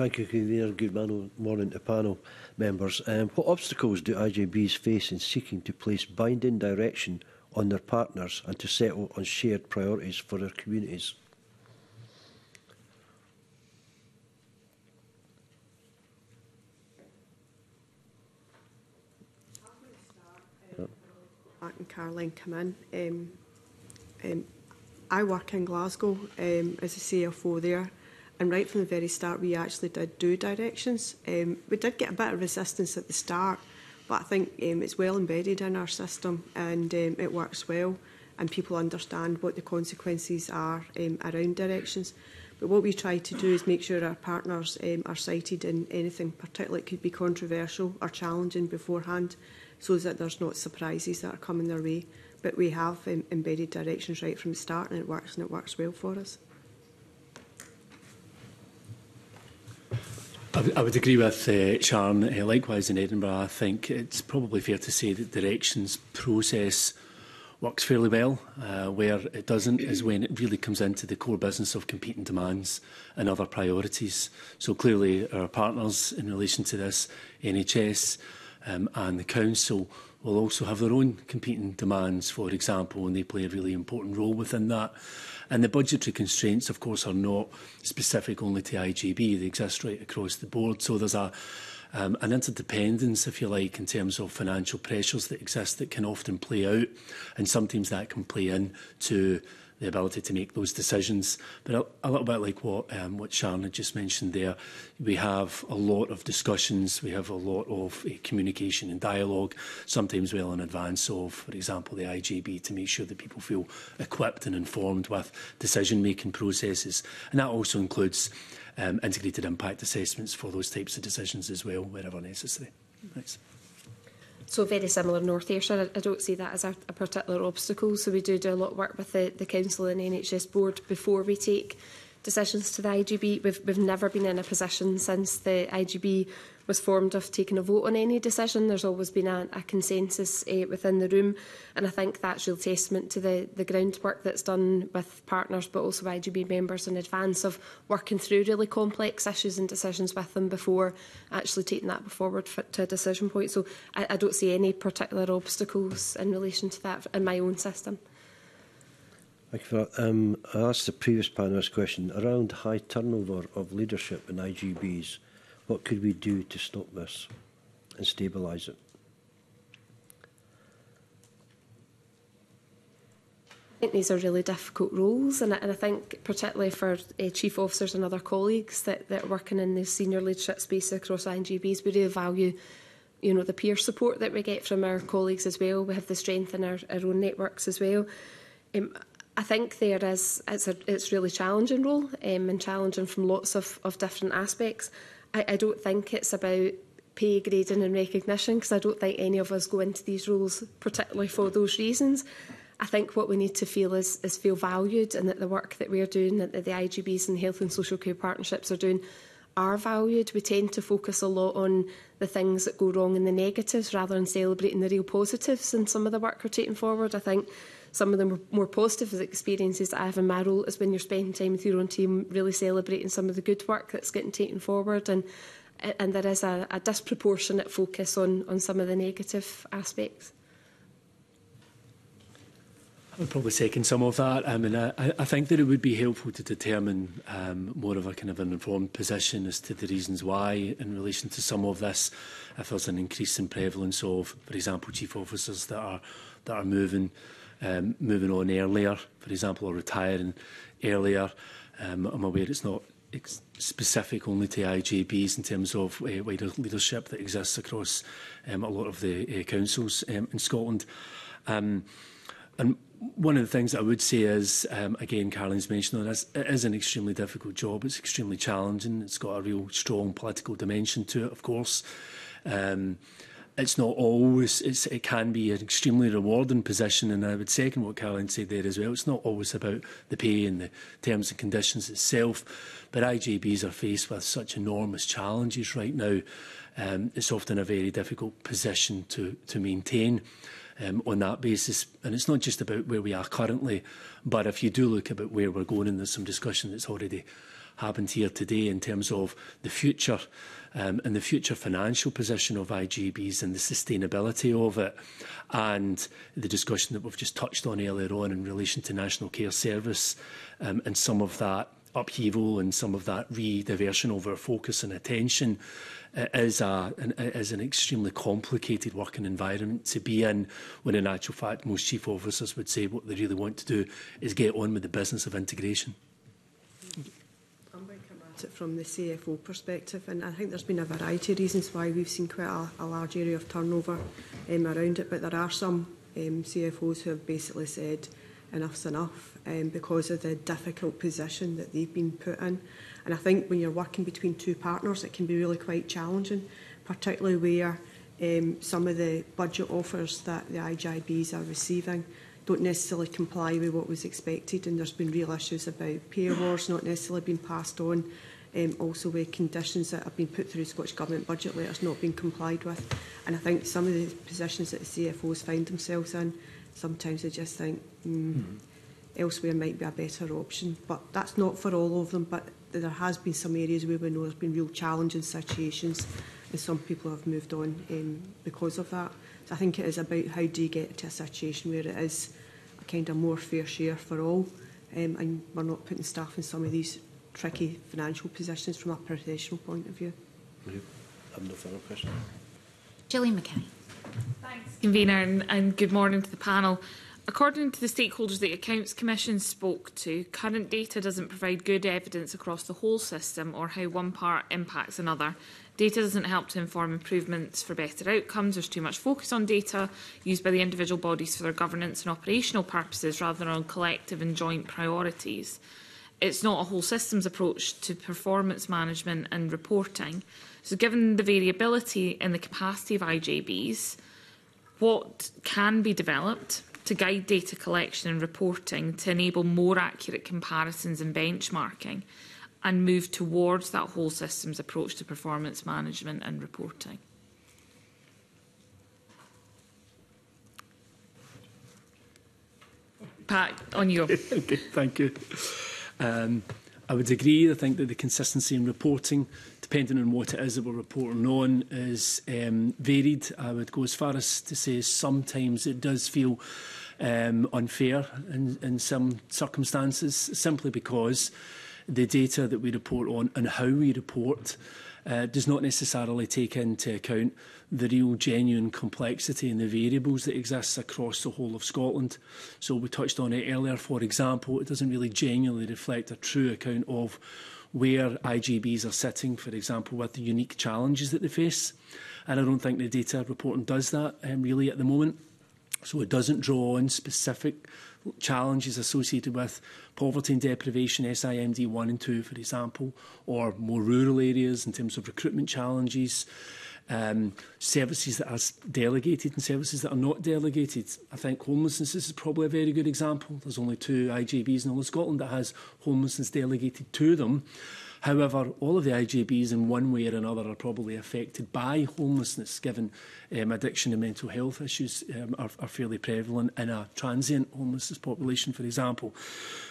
Thank you, Convener. Good morning to panel members. Um, what obstacles do IJBs face in seeking to place binding direction on their partners and to settle on shared priorities for their communities? Mark and Caroline come in. Um, Um, I work in Glasgow um, as a CFO e there, and right from the very start, we actually did do directions. Um, we did get a bit of resistance at the start, but I think um, it's well embedded in our system and um, it works well, and people understand what the consequences are um, around directions. But what we try to do is make sure our partners um, are cited in anything, particularly that could be controversial or challenging beforehand, so that there's not surprises that are coming their way but we have um, embedded directions right from the start and it works and it works well for us. I, I would agree with uh, Sharon. Uh, likewise in Edinburgh, I think it's probably fair to say that directions process works fairly well. Uh, where it doesn't is when it really comes into the core business of competing demands and other priorities. So clearly our partners in relation to this, NHS um, and the council will also have their own competing demands, for example, and they play a really important role within that. And the budgetary constraints, of course, are not specific only to IGB, they exist right across the board. So there's a um, an interdependence, if you like, in terms of financial pressures that exist that can often play out, and sometimes that can play in to the ability to make those decisions. But a, a little bit like what um, what Sharon had just mentioned there, we have a lot of discussions, we have a lot of uh, communication and dialogue, sometimes well in advance of, for example, the IGB to make sure that people feel equipped and informed with decision-making processes. And that also includes um, integrated impact assessments for those types of decisions as well, wherever necessary. Thanks so very similar North Ayrshire. I, I don't see that as a, a particular obstacle. So we do do a lot of work with the, the council and NHS board before we take decisions to the IGB. We've, we've never been in a position since the IGB was formed of taking a vote on any decision. There's always been a, a consensus uh, within the room, and I think that's real testament to the, the groundwork that's done with partners, but also by IGB members in advance of working through really complex issues and decisions with them before actually taking that forward for, to a decision point. So I, I don't see any particular obstacles in relation to that in my own system. Thank you for that. Um, I asked the previous panelist question around high turnover of leadership in IGBs. What could we do to stop this and stabilise it? I think these are really difficult roles, and I, and I think particularly for uh, chief officers and other colleagues that, that are working in the senior leadership space across INGBs, we really value you know, the peer support that we get from our colleagues as well. We have the strength in our, our own networks as well. Um, I think there is, it's a it's really challenging role um, and challenging from lots of, of different aspects. I, I don't think it's about pay grading and recognition because I don't think any of us go into these roles particularly for those reasons. I think what we need to feel is, is feel valued and that the work that we're doing, that the, the IGBs and health and social care partnerships are doing are valued. We tend to focus a lot on the things that go wrong and the negatives rather than celebrating the real positives in some of the work we're taking forward. I think some of the more, positive experiences that I have in my role is when you're spending time with your own team, really celebrating some of the good work that's getting taken forward. And and there is a, a disproportionate focus on, on some of the negative aspects. I would probably second some of that. Um, I mean, I, I think that it would be helpful to determine um, more of a kind of an informed position as to the reasons why in relation to some of this. If there's an increase in prevalence of, for example, chief officers that are that are moving um, moving on earlier, for example, or retiring earlier. Um, I'm aware it's not ex- specific only to IJBs in terms of uh, wider leadership that exists across um, a lot of the uh, councils um, in Scotland. Um, and one of the things I would say is, um, again, Caroline's mentioned this, it is an extremely difficult job. It's extremely challenging. It's got a real strong political dimension to it, of course. Um, it's not always it's, it can be an extremely rewarding position and I would second what Caroline said there as well it's not always about the pay and the terms and conditions itself but IJBs are faced with such enormous challenges right now um, it's often a very difficult position to to maintain um, on that basis and it's not just about where we are currently but if you do look about where we're going and there's some discussion that's already happened here today in terms of the future um, and the future financial position of IGBs and the sustainability of it, and the discussion that we've just touched on earlier on in relation to National Care Service um, and some of that upheaval and some of that re-diversion of our focus and attention uh, is, a, an, uh, is an extremely complicated working environment to be in when in actual fact most chief officers would say what they really want to do is get on with the business of integration from the CFO perspective. And I think there's been a variety of reasons why we've seen quite a, a large area of turnover um, around it. But there are some um, CFOs who have basically said enough's enough um, because of the difficult position that they've been put in. And I think when you're working between two partners, it can be really quite challenging, particularly where um, some of the budget offers that the IGIBs are receiving don't necessarily comply with what was expected and there's been real issues about pay awards not necessarily being passed on um, also where conditions that have been put through Scottish Government budget letters not been complied with. And I think some of the positions that the CFOs find themselves in, sometimes they just think mm, mm -hmm. elsewhere might be a better option. But that's not for all of them, but there has been some areas where we know there's been real challenging situations and some people have moved on um, because of that. So I think it is about how do you get to a situation where it is a kind of more fair share for all um, and we're not putting staff in some of these tricky financial positions from a professional point of view. I have no further questions. Gillian McKay. Thanks, Convener, and, and good morning to the panel. According to the stakeholders the Accounts Commission spoke to, current data doesn't provide good evidence across the whole system or how one part impacts another. Data doesn't help to inform improvements for better outcomes. There's too much focus on data used by the individual bodies for their governance and operational purposes rather than on collective and joint priorities it's not a whole systems approach to performance management and reporting. So given the variability in the capacity of IJBs, what can be developed to guide data collection and reporting to enable more accurate comparisons and benchmarking and move towards that whole systems approach to performance management and reporting? Pat, on you. okay, thank you. Um, I would agree. I think that the consistency in reporting, depending on what it is that we're reporting on, is um, varied. I would go as far as to say sometimes it does feel um, unfair in, in some circumstances, simply because the data that we report on and how we report uh, does not necessarily take into account the real genuine complexity and the variables that exists across the whole of Scotland. So we touched on it earlier. For example, it doesn't really genuinely reflect a true account of where IGBs are sitting, for example, with the unique challenges that they face. And I don't think the data reporting does that um, really at the moment. So it doesn't draw on specific challenges associated with poverty and deprivation, SIMD 1 and 2, for example, or more rural areas in terms of recruitment challenges, um, services that are delegated and services that are not delegated. I think homelessness is probably a very good example. There's only two IGBs in all of Scotland that has homelessness delegated to them. However, all of the IJBs in one way or another are probably affected by homelessness, given um, addiction and mental health issues um, are, are fairly prevalent in a transient homelessness population, for example.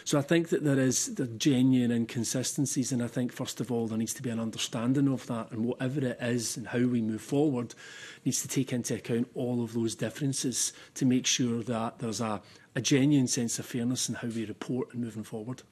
So I think that there is the genuine inconsistencies, and I think, first of all, there needs to be an understanding of that, and whatever it is and how we move forward needs to take into account all of those differences to make sure that there's a, a genuine sense of fairness in how we report and moving forward.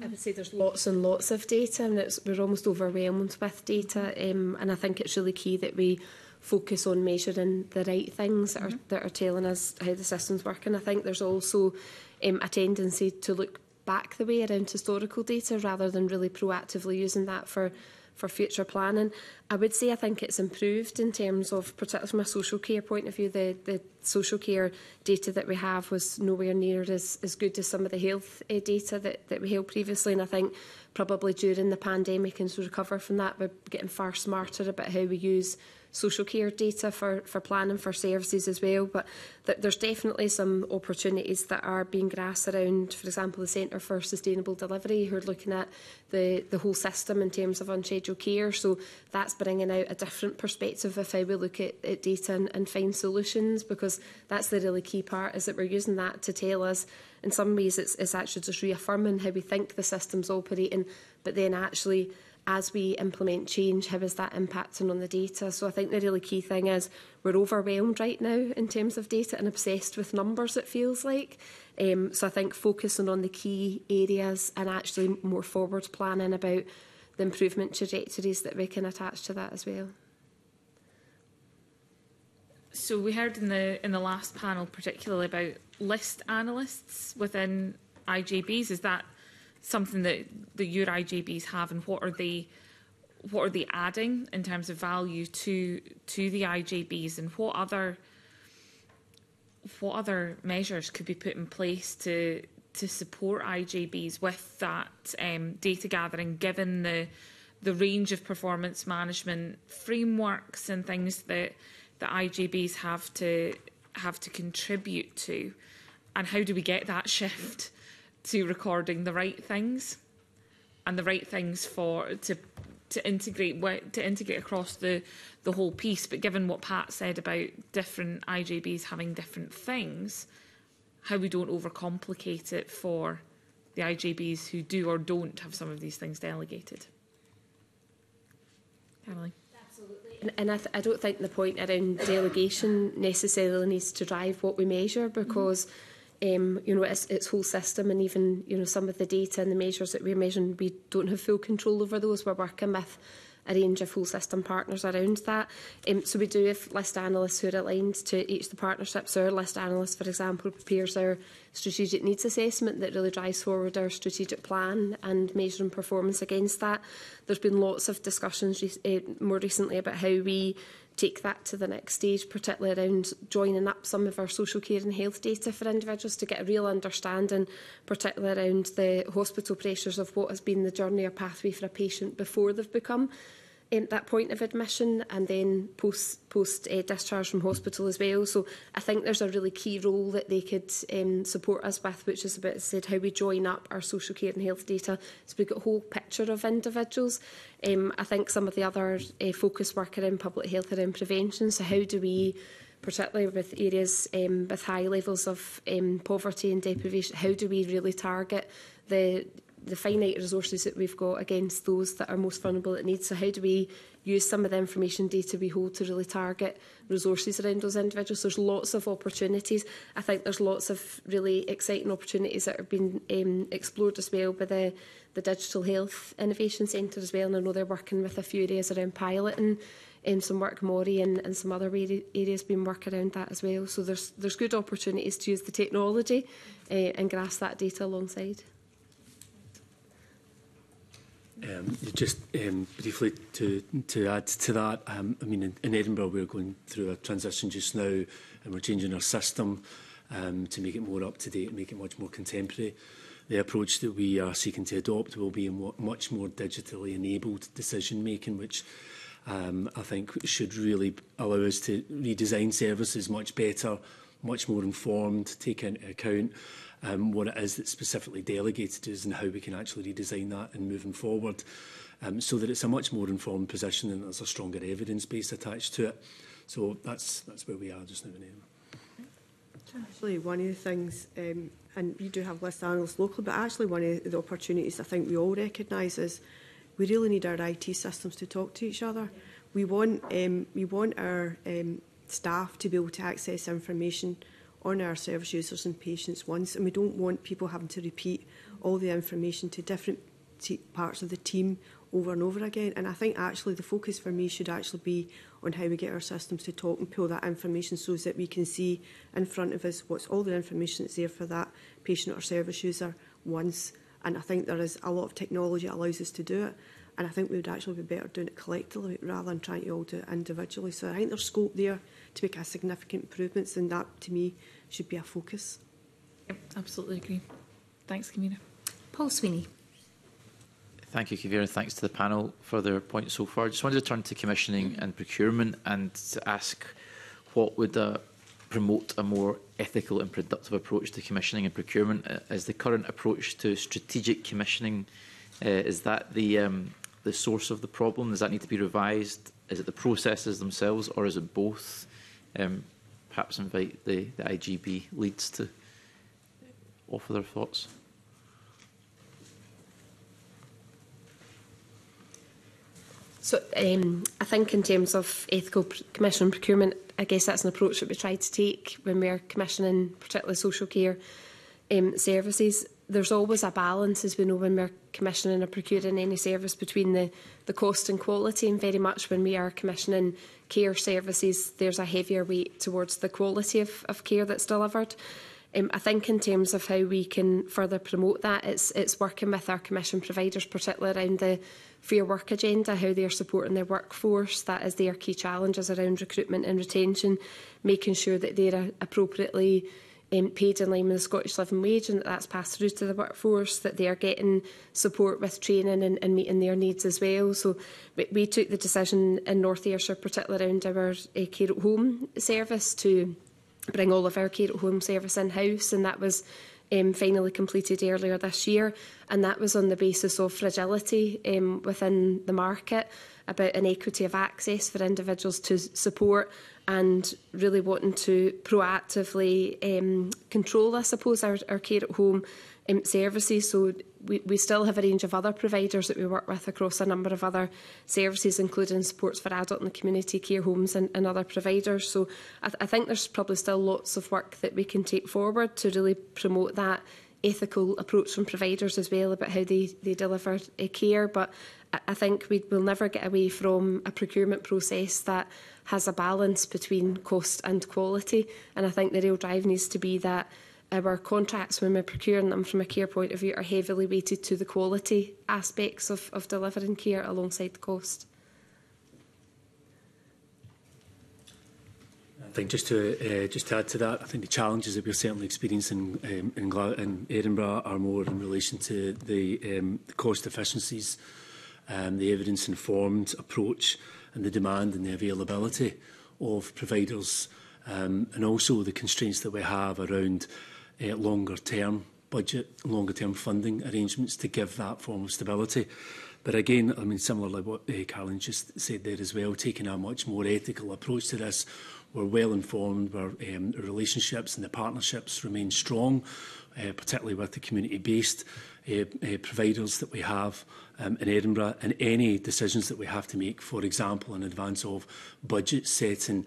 I would say there's lots and lots of data, and it's, we're almost overwhelmed with data. Um, and I think it's really key that we focus on measuring the right things that are, mm-hmm. that are telling us how the system's working. I think there's also um, a tendency to look back the way around historical data rather than really proactively using that for for future planning. I would say I think it's improved in terms of, particularly from a social care point of view, the, the social care data that we have was nowhere near as, as good as some of the health uh, data that, that we held previously. And I think probably during the pandemic and to recover from that, we're getting far smarter about how we use social care data for, for planning for services as well. But th there's definitely some opportunities that are being grasped around, for example, the Centre for Sustainable Delivery, who are looking at the, the whole system in terms of unscheduled care. So that's bringing out a different perspective of how we look at, at data and, and find solutions, because that's the really key part, is that we're using that to tell us in some ways it's, it's actually just reaffirming how we think the system's operating, but then actually as we implement change, how is that impacting on the data? So I think the really key thing is we're overwhelmed right now in terms of data and obsessed with numbers, it feels like. Um, so I think focusing on the key areas and actually more forward planning about the improvement trajectories that we can attach to that as well. So we heard in the in the last panel particularly about list analysts within IJBs. Is that something that, the your IJBs have and what are they what are they adding in terms of value to to the IJBs and what other what other measures could be put in place to to support IJBs with that um, data gathering given the the range of performance management frameworks and things that that IGBs have to have to contribute to, and how do we get that shift to recording the right things, and the right things for to to integrate to integrate across the the whole piece. But given what Pat said about different IGBs having different things, how we don't overcomplicate it for the IGBs who do or don't have some of these things delegated. Caroline and I, th I don't think the point around delegation necessarily needs to drive what we measure because mm -hmm. um, you know it's, it's whole system and even you know some of the data and the measures that we're measuring we don't have full control over those we're working with a range of full system partners around that. Um, so we do have list analysts who are aligned to each of the partnerships. our list analyst, for example, prepares our strategic needs assessment that really drives forward our strategic plan and measuring performance against that. There's been lots of discussions uh, more recently about how we take that to the next stage, particularly around joining up some of our social care and health data for individuals to get a real understanding, particularly around the hospital pressures of what has been the journey or pathway for a patient before they've become in that point of admission and then post post uh, discharge from hospital as well. So I think there's a really key role that they could um, support us with, which is about said how we join up our social care and health data so we get a whole picture of individuals. Um, I think some of the other uh, focus work in public health around prevention. So how do we particularly with areas um, with high levels of um, poverty and deprivation, how do we really target the the finite resources that we've got against those that are most vulnerable at need. So how do we use some of the information data we hold to really target resources around those individuals? There's lots of opportunities. I think there's lots of really exciting opportunities that have been um, explored as well by the, the Digital Health Innovation Centre as well. And I know they're working with a few areas around piloting in um, some work Mori and, and some other areas been work around that as well. So there's there's good opportunities to use the technology uh, and grasp that data alongside. Um, just um, briefly to, to add to that, um, I mean, in, in Edinburgh we're going through a transition just now and we're changing our system um, to make it more up to date and make it much more contemporary. The approach that we are seeking to adopt will be much more digitally enabled decision making, which um, I think should really allow us to redesign services much better, much more informed, take into account um, what it is that's specifically delegated to us and how we can actually redesign that and moving forward um, so that it's a much more informed position and there's a stronger evidence base attached to it. So that's, that's where we are just now. Actually, one of the things, um, and we do have less analysts locally, but actually one of the opportunities I think we all recognise is we really need our IT systems to talk to each other. We want, um, we want our um, staff to be able to access information on our service users and patients once, and we don't want people having to repeat all the information to different parts of the team over and over again. And I think actually the focus for me should actually be on how we get our systems to talk and pull that information so that we can see in front of us what's all the information that's there for that patient or service user once. And I think there is a lot of technology that allows us to do it. And I think we would actually be better doing it collectively rather than trying to all do it individually. So I think there's scope there to make a significant improvements and that to me should be a focus. Yep, absolutely agree. Thanks, Kamina. Paul Sweeney. Thank you, Kavir, thanks to the panel for their points so far. I just wanted to turn to commissioning and procurement and to ask what would uh, promote a more ethical and productive approach to commissioning and procurement? Uh, is the current approach to strategic commissioning, uh, is that the um, the source of the problem? Does that need to be revised? Is it the processes themselves or is it both? Um, perhaps invite the, the IGB leads to offer their thoughts. So um, I think in terms of ethical commission procurement, I guess that's an approach that we try to take when we're commissioning particularly social care um, services there's always a balance, as we know, when we're commissioning or procuring any service between the, the cost and quality, and very much when we are commissioning care services, there's a heavier weight towards the quality of, of care that's delivered. Um, I think in terms of how we can further promote that, it's, it's working with our commission providers, particularly around the fair work agenda, how they are supporting their workforce. That is their key challenges around recruitment and retention, making sure that they're appropriately um, paid in line with the Scottish Living Wage and that that's passed through to the workforce, that they are getting support with training and, and meeting their needs as well. So we, we took the decision in North Ayrshire, particularly around our uh, care at home service, to bring all of our care at home service in-house and that was um, finally completed earlier this year, and that was on the basis of fragility um, within the market, about inequity of access for individuals to support and really wanting to proactively um, control, I suppose, our, our care at home um, services. So we, we still have a range of other providers that we work with across a number of other services, including supports for adult and community care homes and, and other providers. So I, th I think there's probably still lots of work that we can take forward to really promote that ethical approach from providers as well about how they, they deliver uh, care. But I think we will never get away from a procurement process that has a balance between cost and quality. And I think the real drive needs to be that our contracts, when we're procuring them from a care point of view, are heavily weighted to the quality aspects of, of delivering care alongside the cost. I think just to uh, just to add to that, I think the challenges that we're certainly experiencing um, in, Gla in Edinburgh are more in relation to the, um, the cost efficiencies um, the evidence-informed approach and the demand and the availability of providers um, and also the constraints that we have around uh, eh, longer-term budget, longer-term funding arrangements to give that form of stability. But again, I mean, similarly what uh, Carolyn just said there as well, taking a much more ethical approach to this, we're well informed, our um, relationships and the partnerships remain strong, uh, particularly with the community-based uh, uh, providers that we have, um, in Edinburgh and any decisions that we have to make, for example, in advance of budget setting,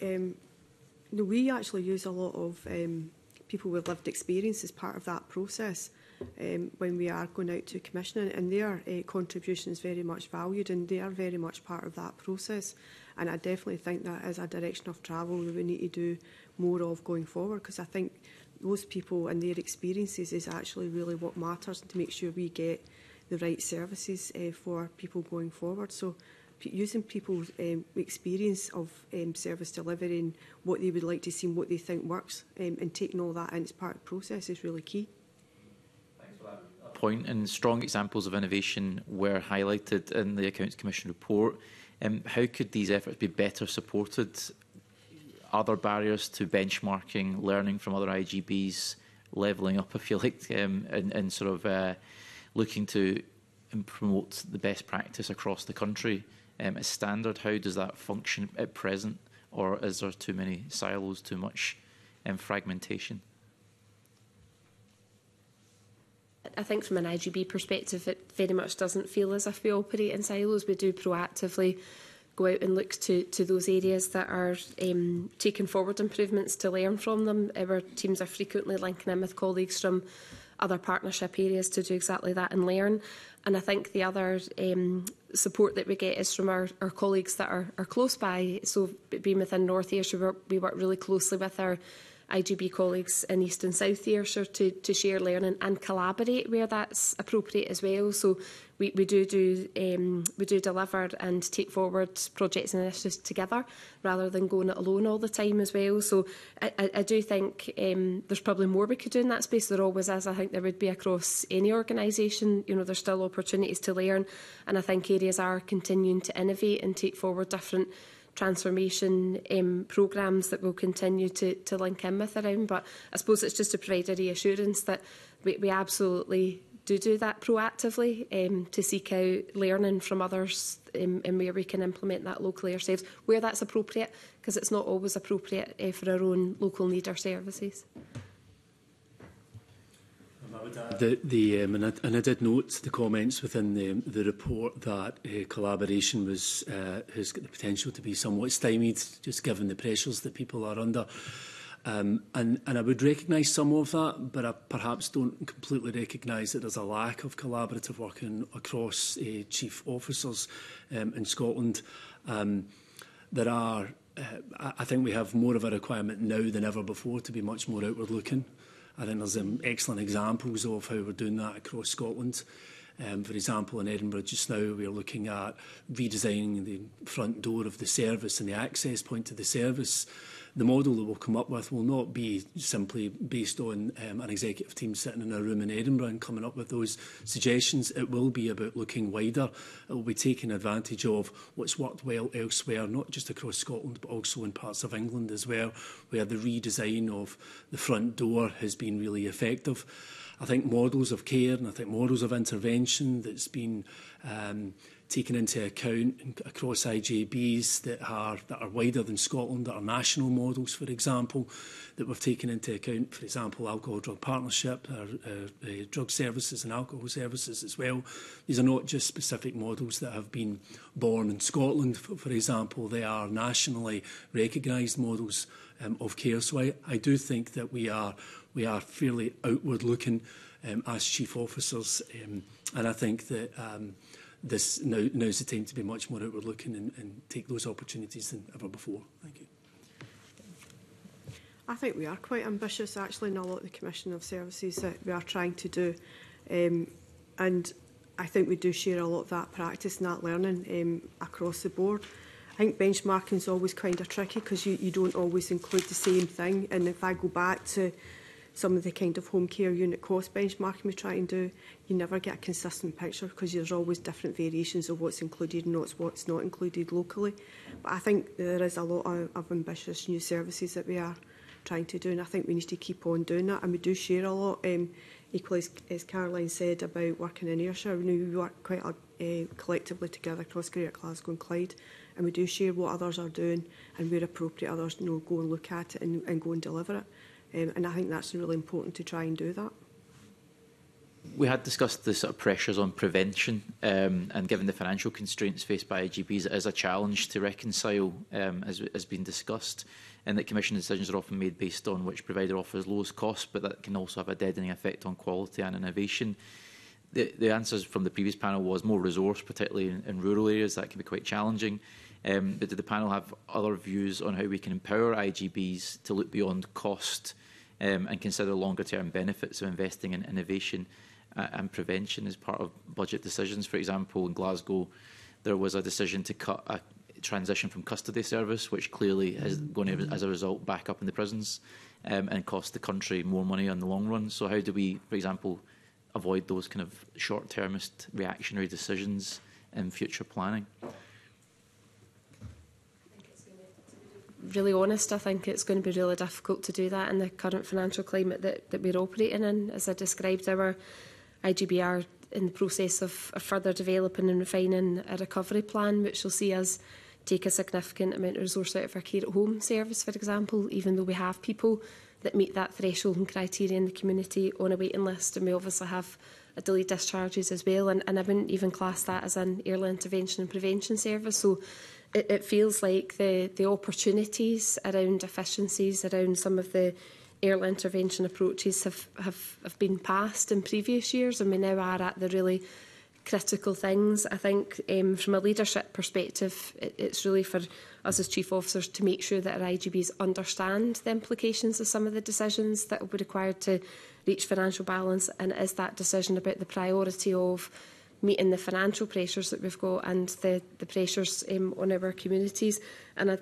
um, you know, we actually use a lot of um, people with lived experience as part of that process um, when we are going out to commissioning, and their uh, contribution is very much valued, and they are very much part of that process. And I definitely think that is a direction of travel that we need to do more of going forward, because I think those people and their experiences is actually really what matters, and to make sure we get the right services uh, for people going forward. So using people's um, experience of um, service delivery and what they would like to see and what they think works um, and taking all that into part of the process is really key. Thanks Point and strong examples of innovation were highlighted in the Accounts Commission report. Um, how could these efforts be better supported? Are there barriers to benchmarking, learning from other IGBs, levelling up, if you like, um, and, in sort of uh, looking to promote the best practice across the country um, as standard? How does that function at present? Or is there too many silos, too much um, fragmentation? I think from an IGB perspective, it very much doesn't feel as if we operate in silos. We do proactively go out and look to, to those areas that are um, taking forward improvements to learn from them. Our teams are frequently linking in with colleagues from other partnership areas to do exactly that and learn. And I think the other um, support that we get is from our, our colleagues that are, are close by. So being within North Ayrshire, we work, we work really closely with our IGB colleagues in East and South Ayrshire to, to share, learning and collaborate where that's appropriate as well. So we, we do do um, we do deliver and take forward projects and initiatives together rather than going it alone all the time as well. So I, I, I do think um, there's probably more we could do in that space. There always is. I think there would be across any organisation. You know, there's still opportunities to learn, and I think areas are continuing to innovate and take forward different transformation um, programs that we'll continue to, to link in with around. But I suppose it's just to provide a reassurance that we, we absolutely do do that proactively um, to seek out learning from others um, and where we can implement that locally ourselves, where that's appropriate, because it's not always appropriate uh, for our own local need or services. The, the, um, and, I, and I did note the comments within the, the report that uh, collaboration was, uh, has got the potential to be somewhat stymied, just given the pressures that people are under. Um, and, and I would recognise some of that, but I perhaps don't completely recognise that there's a lack of collaborative working across uh, chief officers um, in Scotland. Um, there are, uh, I think we have more of a requirement now than ever before to be much more outward looking. I think there's um, excellent examples of how we're doing that across Scotland. Um, for example, in Edinburgh just now, we're looking at redesigning the front door of the service and the access point to the service the model that we'll come up with will not be simply based on um, an executive team sitting in a room in Edinburgh and coming up with those suggestions. It will be about looking wider. It will be taking advantage of what's worked well elsewhere, not just across Scotland, but also in parts of England as well, where the redesign of the front door has been really effective. I think models of care and I think models of intervention that's been um, taken into account across IJBs that are that are wider than Scotland, that are national models, for example, that we've taken into account, for example, alcohol drug partnership, our, uh, uh, drug services and alcohol services as well. These are not just specific models that have been born in Scotland, for, for example, they are nationally recognised models um, of care. So I, I do think that we are we are fairly outward looking um, as chief officers, um, and I think that. Um, this now now's the time to be much more outward looking and, and take those opportunities than ever before. Thank you. I think we are quite ambitious actually in a lot of the Commission of Services that we are trying to do. Um, and I think we do share a lot of that practice and that learning um, across the board. I think benchmarking is always kind of tricky because you, you don't always include the same thing. And if I go back to some of the kind of home care unit cost benchmarking we try and do, you never get a consistent picture because there's always different variations of what's included and what's, what's not included locally. But I think there is a lot of, of ambitious new services that we are trying to do, and I think we need to keep on doing that. And we do share a lot. Um, equally, as, as Caroline said about working in Ayrshire, we, know we work quite a, uh, collectively together across Greater Glasgow and Clyde, and we do share what others are doing, and where appropriate, others you know, go and look at it and, and go and deliver it. Um, and I think that's really important to try and do that. We had discussed the sort of pressures on prevention, um, and given the financial constraints faced by IGBs, it is a challenge to reconcile, um, as has been discussed, and that commission decisions are often made based on which provider offers lowest cost, but that can also have a deadening effect on quality and innovation. The, the answers from the previous panel was more resource, particularly in, in rural areas, that can be quite challenging. Um, but did the panel have other views on how we can empower IGBs to look beyond cost um, and consider longer term benefits of investing in innovation uh, and prevention as part of budget decisions? For example, in Glasgow, there was a decision to cut a transition from custody service, which clearly is going to, as a result, back up in the prisons um, and cost the country more money in the long run. So how do we, for example, avoid those kind of short-termist reactionary decisions in future planning? really honest, I think it's going to be really difficult to do that in the current financial climate that, that we're operating in. As I described, our IGBR in the process of, further developing and refining a recovery plan, which will see us take a significant amount of resource out of our care at home service, for example, even though we have people that meet that threshold and criteria in the community on a waiting list, and we obviously have a delayed discharges as well, and, and I wouldn't even class that as an early intervention and prevention service. So it, it feels like the, the opportunities around efficiencies, around some of the early intervention approaches have, have, have been passed in previous years and we now are at the really critical things. I think um, from a leadership perspective, it, it's really for us as chief officers to make sure that our IGBs understand the implications of some of the decisions that will be required to reach financial balance and is that decision about the priority of meeting the financial pressures that we've got and the, the pressures um, on our communities. And I,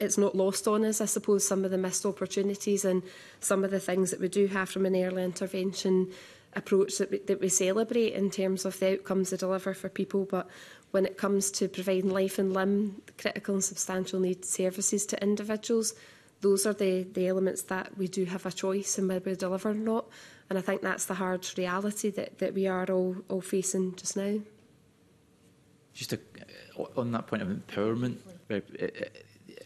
it's not lost on us, I suppose, some of the missed opportunities and some of the things that we do have from an early intervention approach that we, that we celebrate in terms of the outcomes they deliver for people. But when it comes to providing life and limb critical and substantial need services to individuals, those are the, the elements that we do have a choice in whether we deliver or not. And I think that's the hard reality that, that we are all, all facing just now. Just a, uh, on that point of empowerment, uh, uh,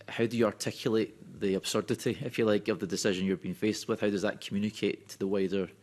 how do you articulate the absurdity, if you like, of the decision you're being faced with? How does that communicate to the wider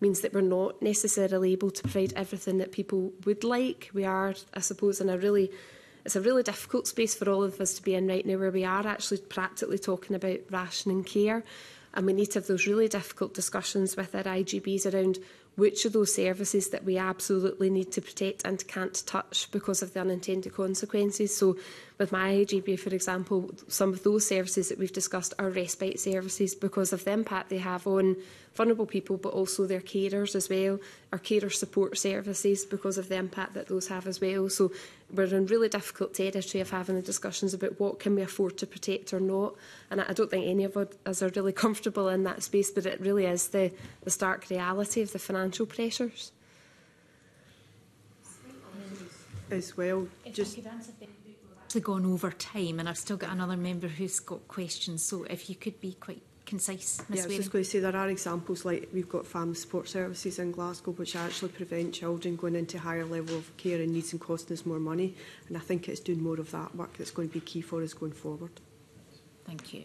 means that we're not necessarily able to provide everything that people would like. We are, I suppose, in a really it's a really difficult space for all of us to be in right now where we are actually practically talking about rationing care. And we need to have those really difficult discussions with our IGBs around which of those services that we absolutely need to protect and can't touch because of the unintended consequences. So with my IGB, for example, some of those services that we've discussed are respite services because of the impact they have on vulnerable people, but also their carers as well, our carer support services because of the impact that those have as well. So we're in really difficult territory of having the discussions about what can we afford to protect or not. And I, I don't think any of us are really comfortable in that space, but it really is the, the stark reality of the financial pressures. As well, if just gone over time and I've still got another member who's got questions so if you could be quite concise, Ms Yeah, I was just going to say there are examples like we've got family support services in Glasgow which actually prevent children going into higher level of care and needs and costing us more money. And I think it's doing more of that work that's going to be key for us going forward. Thank you.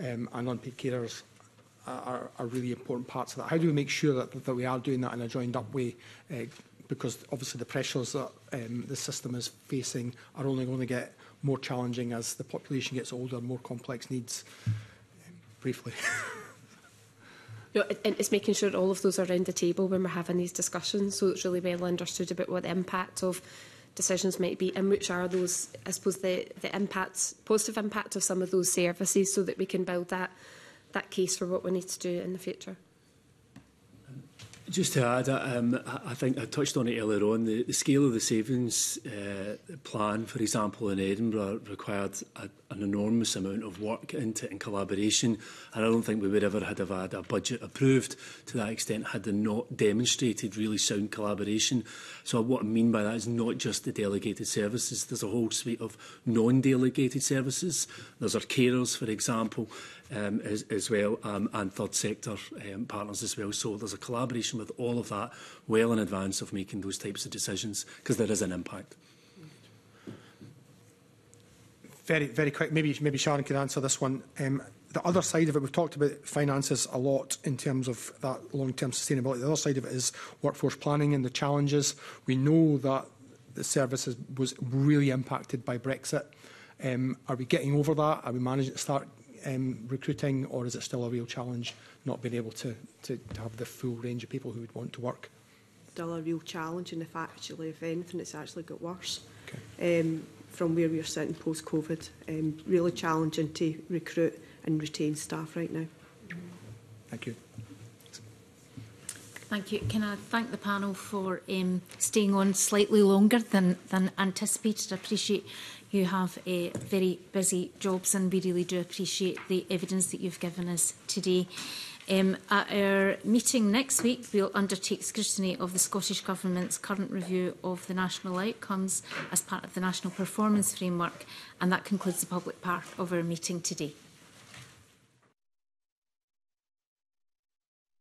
um, and unpaid carers are, are really important parts of that. How do we make sure that, that we are doing that in a joined up way? Uh, because obviously the pressures that um, the system is facing are only going to get more challenging as the population gets older, more complex needs. Um, briefly. know, it, it's making sure all of those are around the table when we're having these discussions. So it's really well understood about what the impact of decisions might be and which are those, I suppose, the, the impacts, positive impact of some of those services so that we can build that, that case for what we need to do in the future. Just to add, um, I think I touched on it earlier on. The, the scale of the savings uh, plan, for example, in Edinburgh required a, an enormous amount of work into and collaboration, and I don't think we would ever have had a budget approved to that extent had they not demonstrated really sound collaboration. So what I mean by that is not just the delegated services. There's a whole suite of non-delegated services. There's our carers, for example um, as, as well, um, and third sector um, partners as well. So there's a collaboration with all of that well in advance of making those types of decisions, because there is an impact. Very, very quick. Maybe, maybe Sharon can answer this one. Um, the other side of it, we've talked about finances a lot in terms of that long-term sustainability. The other side of it is workforce planning and the challenges. We know that the service was really impacted by Brexit. Um, are we getting over that? Are we managing to start um, recruiting, or is it still a real challenge not being able to, to, to have the full range of people who would want to work? Still a real challenge, and if actually, if anything, it's actually got worse. Okay. Um, from where we are sitting post-COVID, um, really challenging to recruit and retain staff right now. Thank you. Thank you. Can I thank the panel for um, staying on slightly longer than, than anticipated? I appreciate who have a very busy jobs and we really do appreciate the evidence that you've given us today. Um, at our meeting next week, we'll undertake scrutiny of the Scottish Government's current review of the national outcomes as part of the National Performance Framework, and that concludes the public part of our meeting today.